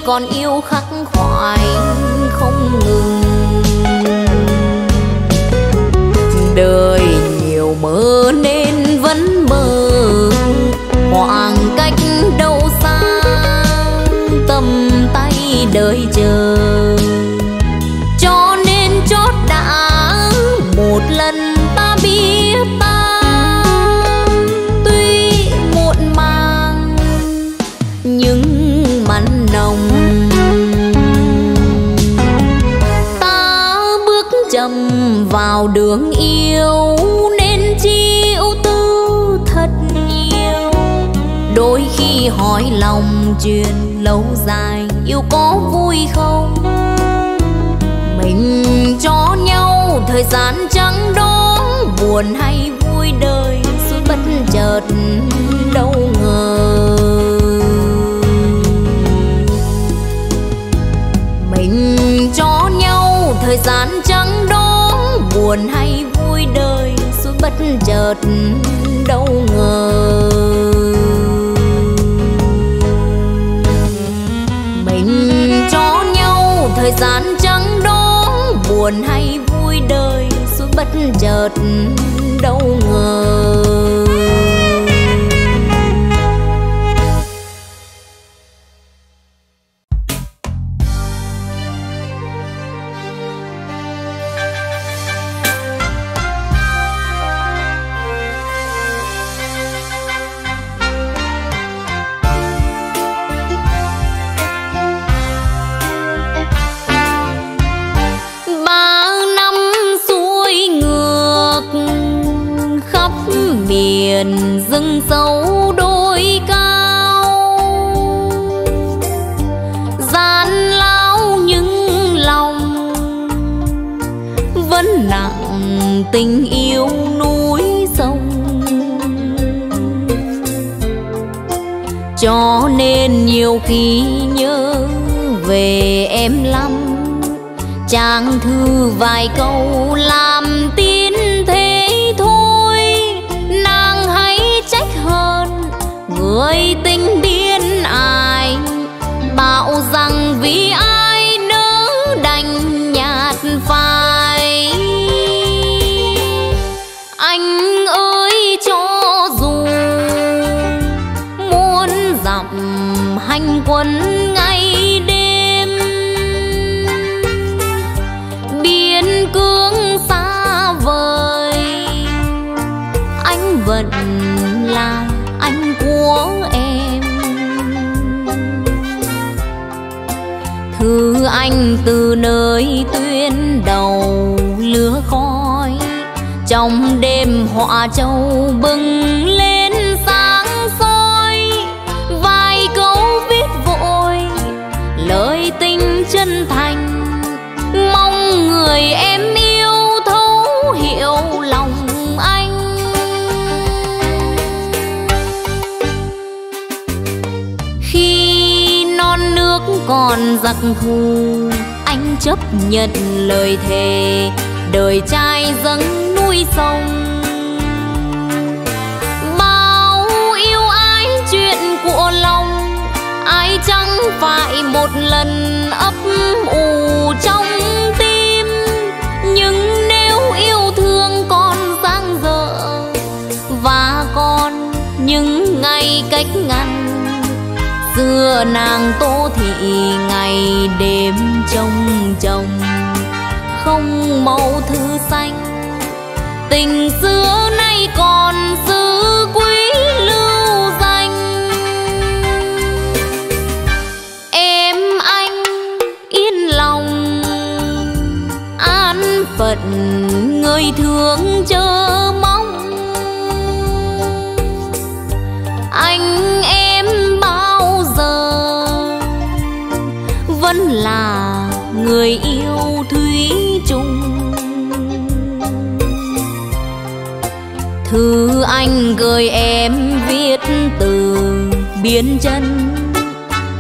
còn yêu khắc khoải không ngừng. Đời nhiều mơ nên đường yêu nên chiêu tư thật nhiều. Đôi khi hỏi lòng chuyện lâu dài yêu có vui không? Mình cho nhau thời gian trắng đó buồn hay vui đời suốt bất chợt đâu ngờ. Mình cho nhau thời gian buồn hay vui đời suốt bất chợt đâu ngờ. Mình cho nhau thời gian trắng đó buồn hay vui đời suốt bất chợt đâu ngờ. Đêm châu bừng lên sáng soi. Vài câu viết vội, lời tình chân thành. Mong người em yêu thấu hiểu lòng anh. Khi non nước còn giặc thù, anh chấp nhận lời thề. Đời trai dâng núi sông phải một lần ấp ủ trong tim. Nhưng nếu yêu thương còn giang dở và còn những ngày cách ngăn, xưa nàng tô thị ngày đêm trông chồng, không màu thư xanh. Tình xưa nay còn giữ phật người thương chờ mong. Anh em bao giờ vẫn là người yêu thúy chung thư anh gửi em viết từ biên chân.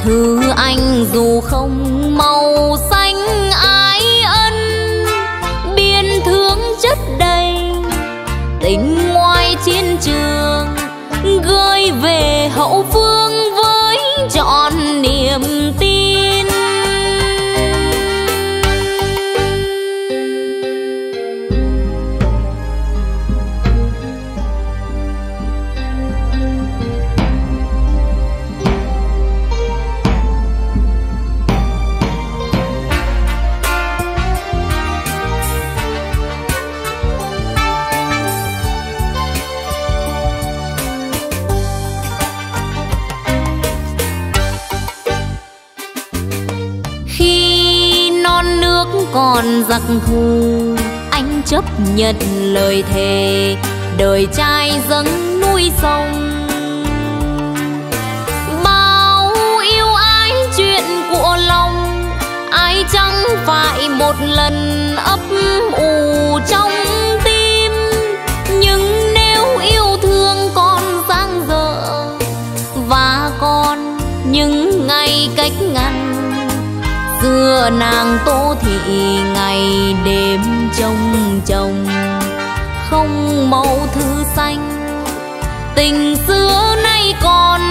Thư anh dù không còn giặc thù. Anh chấp nhận lời thề, đời trai dâng núi sông. Bao yêu ái chuyện của lòng ai chẳng phải một lần ấp ủ trong xưa nàng tô thị ngày đêm trông chồng, không màu thư xanh. Tình xưa nay còn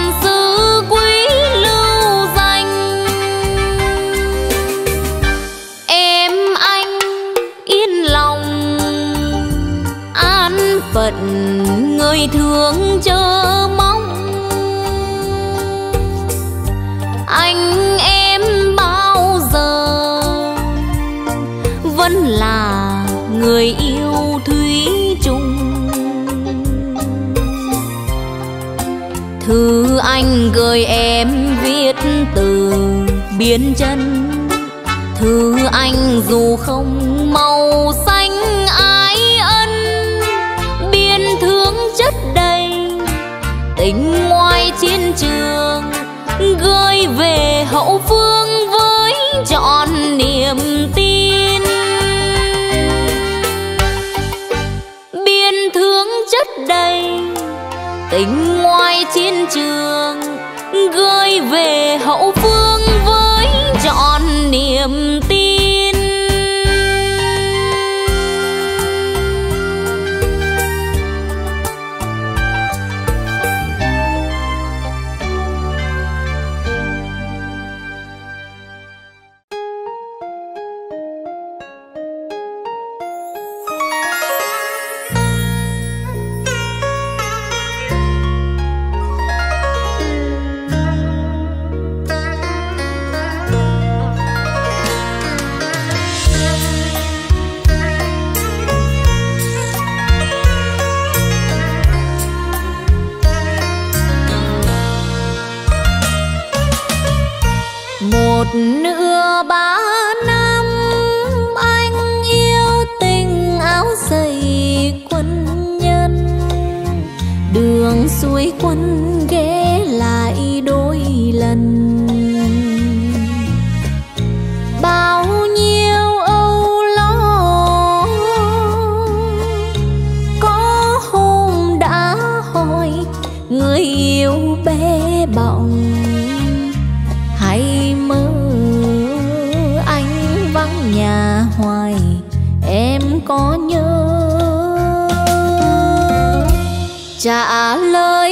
anh em viết từ biến chân. Thư anh dù không màu xanh ái ân biên thương chất đầy tình ngoài chiến trường, gửi về hậu phương với trọn niềm tin. Biên thương chất đầy tình ngoài chiến trường gửi về hậu phương. Có nhớ. Trả lời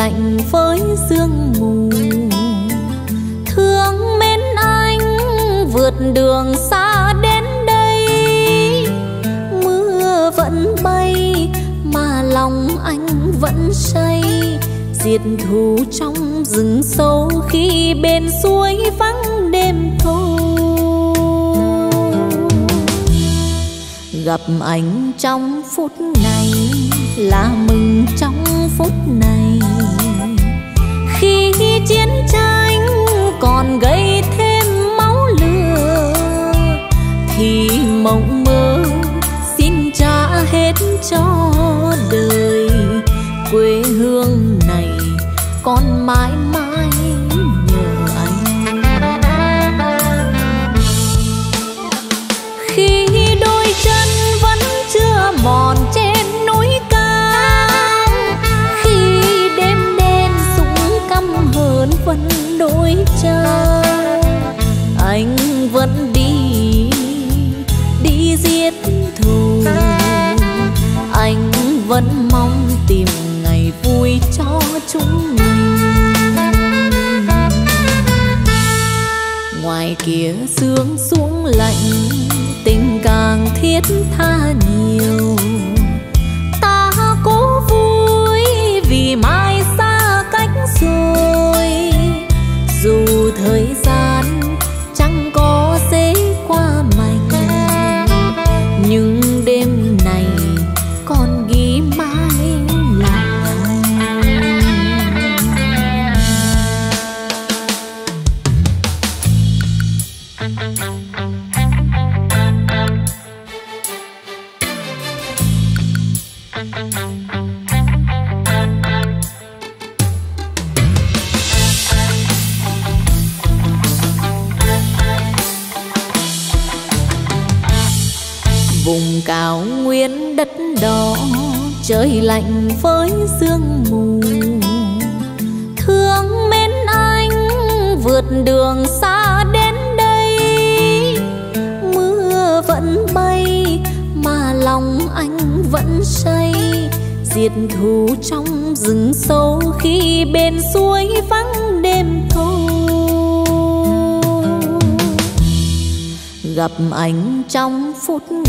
lạnh với sương mù. Thương mến anh vượt đường xa đến đây. Mưa vẫn bay mà lòng anh vẫn say. Diệt thù trong rừng sâu khi bên suối vắng đêm thâu gặp anh trong phút này, là mừng trong phút này. còn gây thêm máu lửa thì mộng mơ xin trả hết cho phút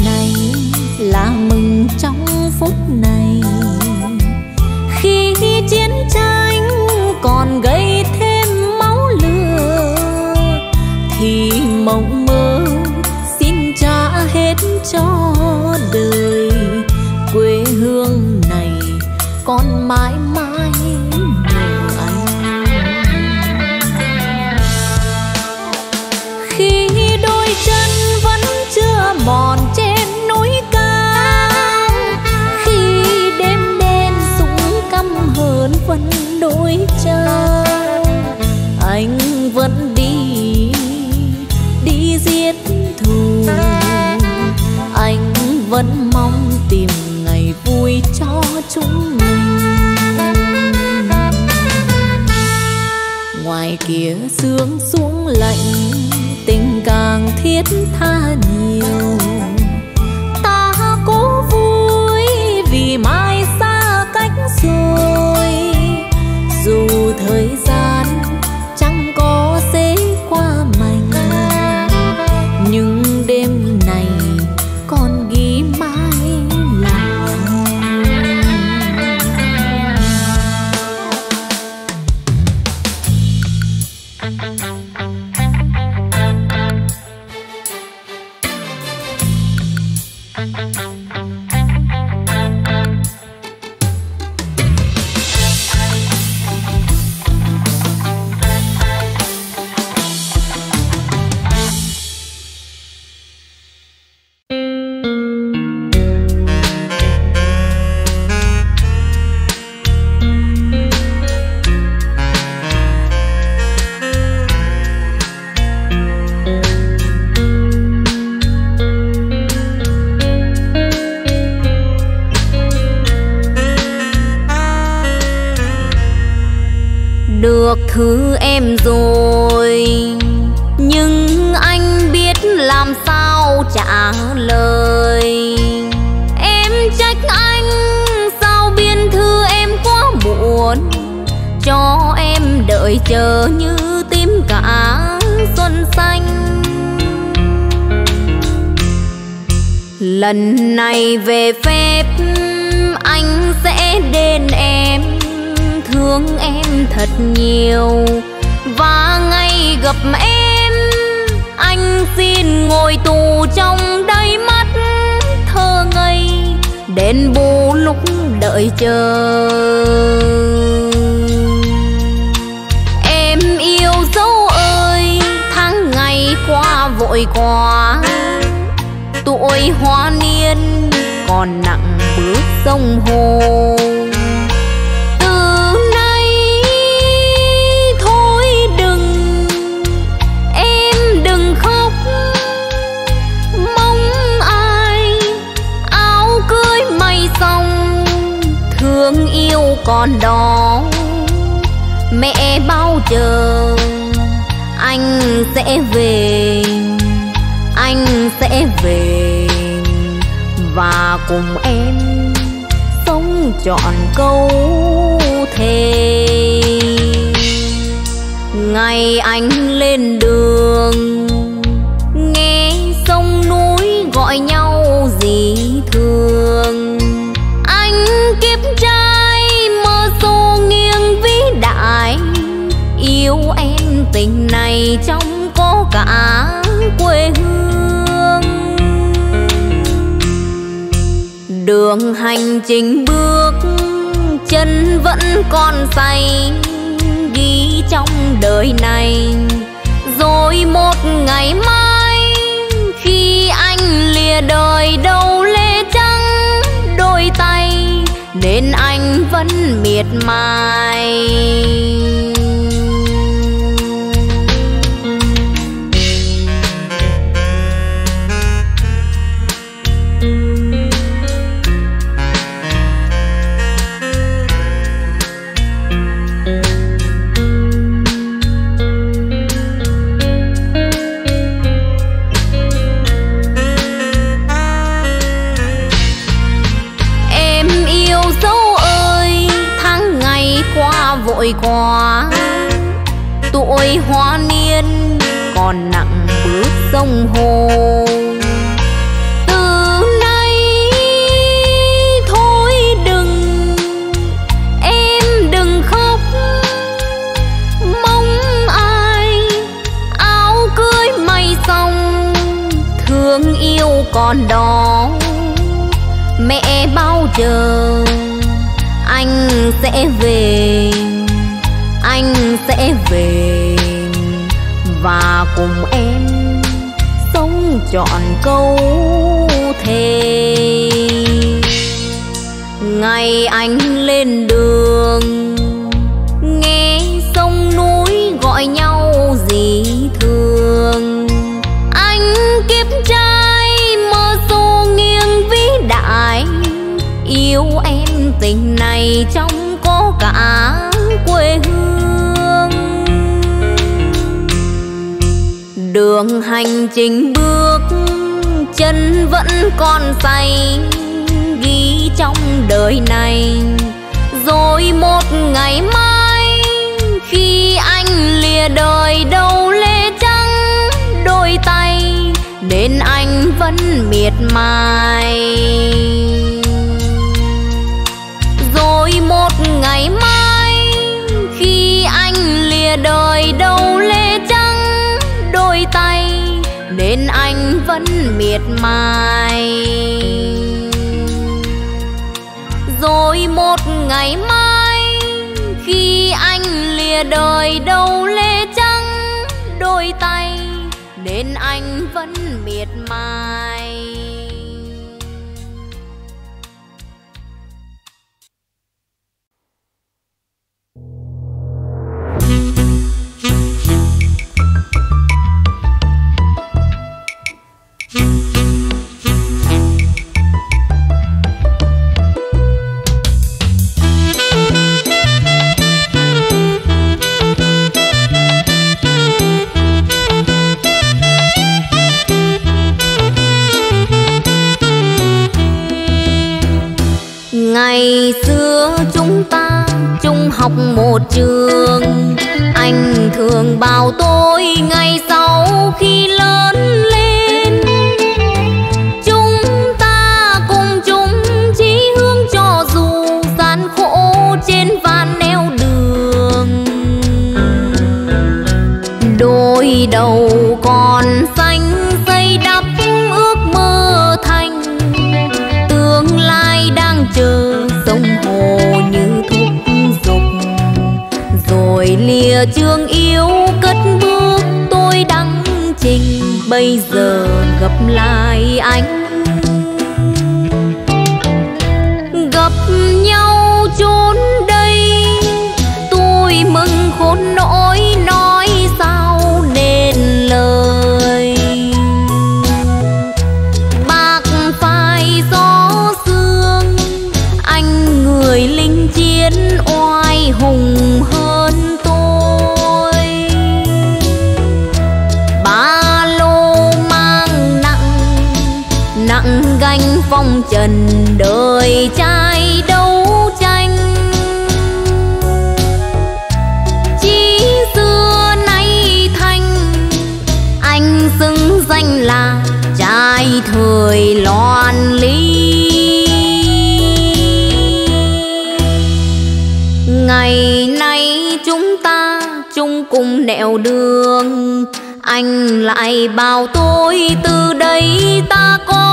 đó mẹ bao giờ anh sẽ về? Anh sẽ về và cùng em sống trọn câu thề. Ngày anh lên đường đường hành trình bước chân vẫn còn say, ghi trong đời này. Rồi một ngày mai, khi anh lìa đời đâu lê trắng đôi tay, nên anh vẫn miệt mài. Rồi một ngày mai vẫn miệt mài. Rồi một ngày mai, khi anh lìa đời đâu lê trắng, đôi tay nên anh vẫn học một trường. Anh thường bảo tôi ngày sau khi lớn lìa trường yêu cất bước tôi đăng trình. Bây giờ gặp lại anh. Trần đời trai đấu tranh. Chí xưa nay thanh anh xứng danh là trai thời loạn ly ngày nay chúng ta chung cùng nẻo đường, anh lại bảo tôi từ đây ta có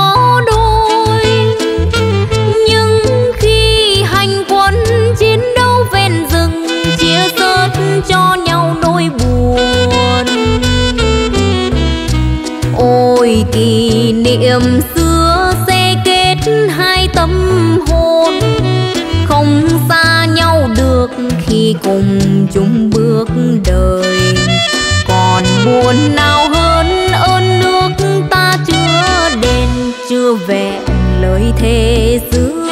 cùng chung bước đời. Còn buồn nào hơn ơn nước ta chưa đền, chưa vẹn lời thề xưa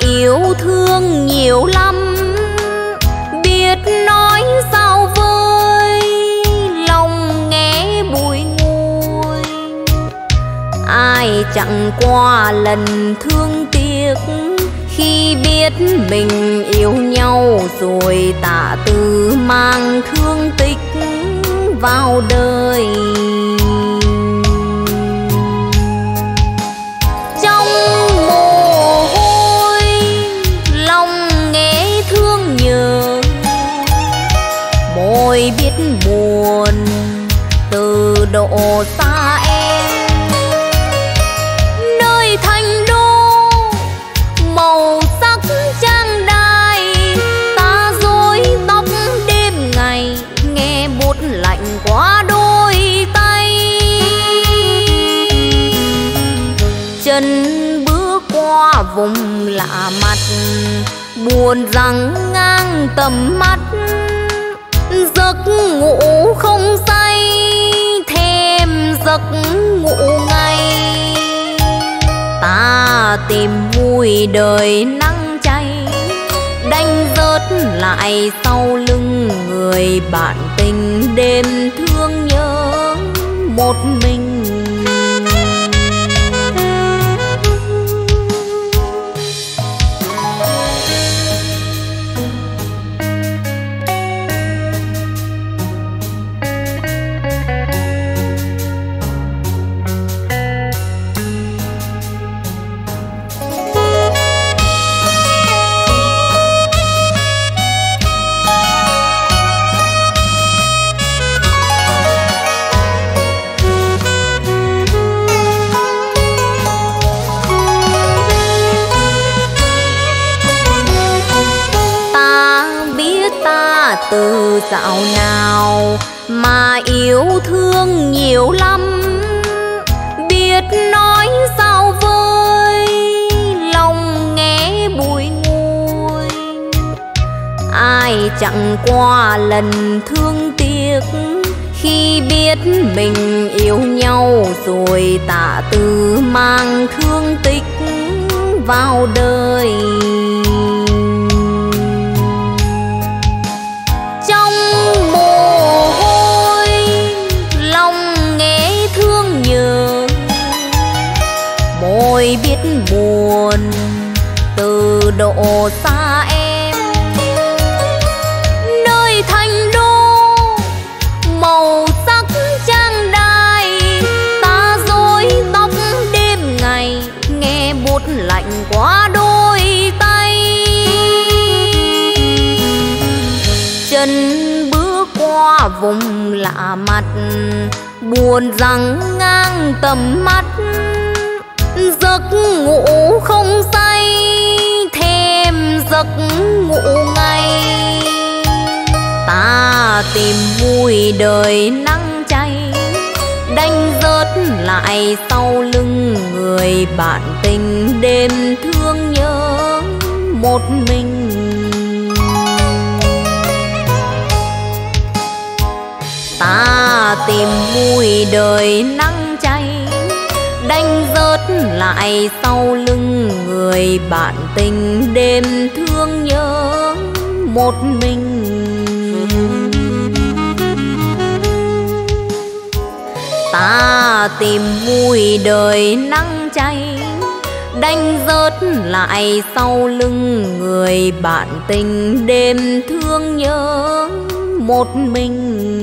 yêu thương nhiều lắm biết nói sao với lòng nghe bùi nguôi. ai chẳng qua lần thương tiếc, khi biết mình yêu nhau rồi tạ từ mang thương tích vào đời độ xa em. Nơi thành đô, màu sắc trang đài. Ta dối tóc đêm ngày, nghe bút lạnh qua đôi tay. Chân bước qua vùng lạ mặt, buồn rằng ngang tầm mắt. Giấc ngủ không giấc ngủ ngay ta tìm vui đời nắng cháy đánh rớt lại sau lưng người bạn tình đêm thương nhớ một mình. Dạo nào mà yêu thương nhiều lắm. Biết nói sao với lòng nghe bùi ngùi ai chẳng qua lần thương tiếc, khi biết mình yêu nhau rồi tạ từ mang thương tích vào đời. Buồn từ độ xa em. Nơi thành đô, màu sắc trang đài, ta dối tóc đêm ngày, nghe bút lạnh qua đôi tay. Chân bước qua vùng lạ mặt, buồn rằng ngang tầm mắt ngủ không say, thêm giấc ngủ ngay ta tìm vui đời nắng cháy đánh rớt lại sau lưng người bạn tình đêm thương nhớ một mình. Ta tìm vui đời nắng đánh rớt lại sau lưng người bạn tình đêm thương nhớ một mình. Ta tìm vui đời nắng cháy đánh rớt lại sau lưng người bạn tình đêm thương nhớ một mình.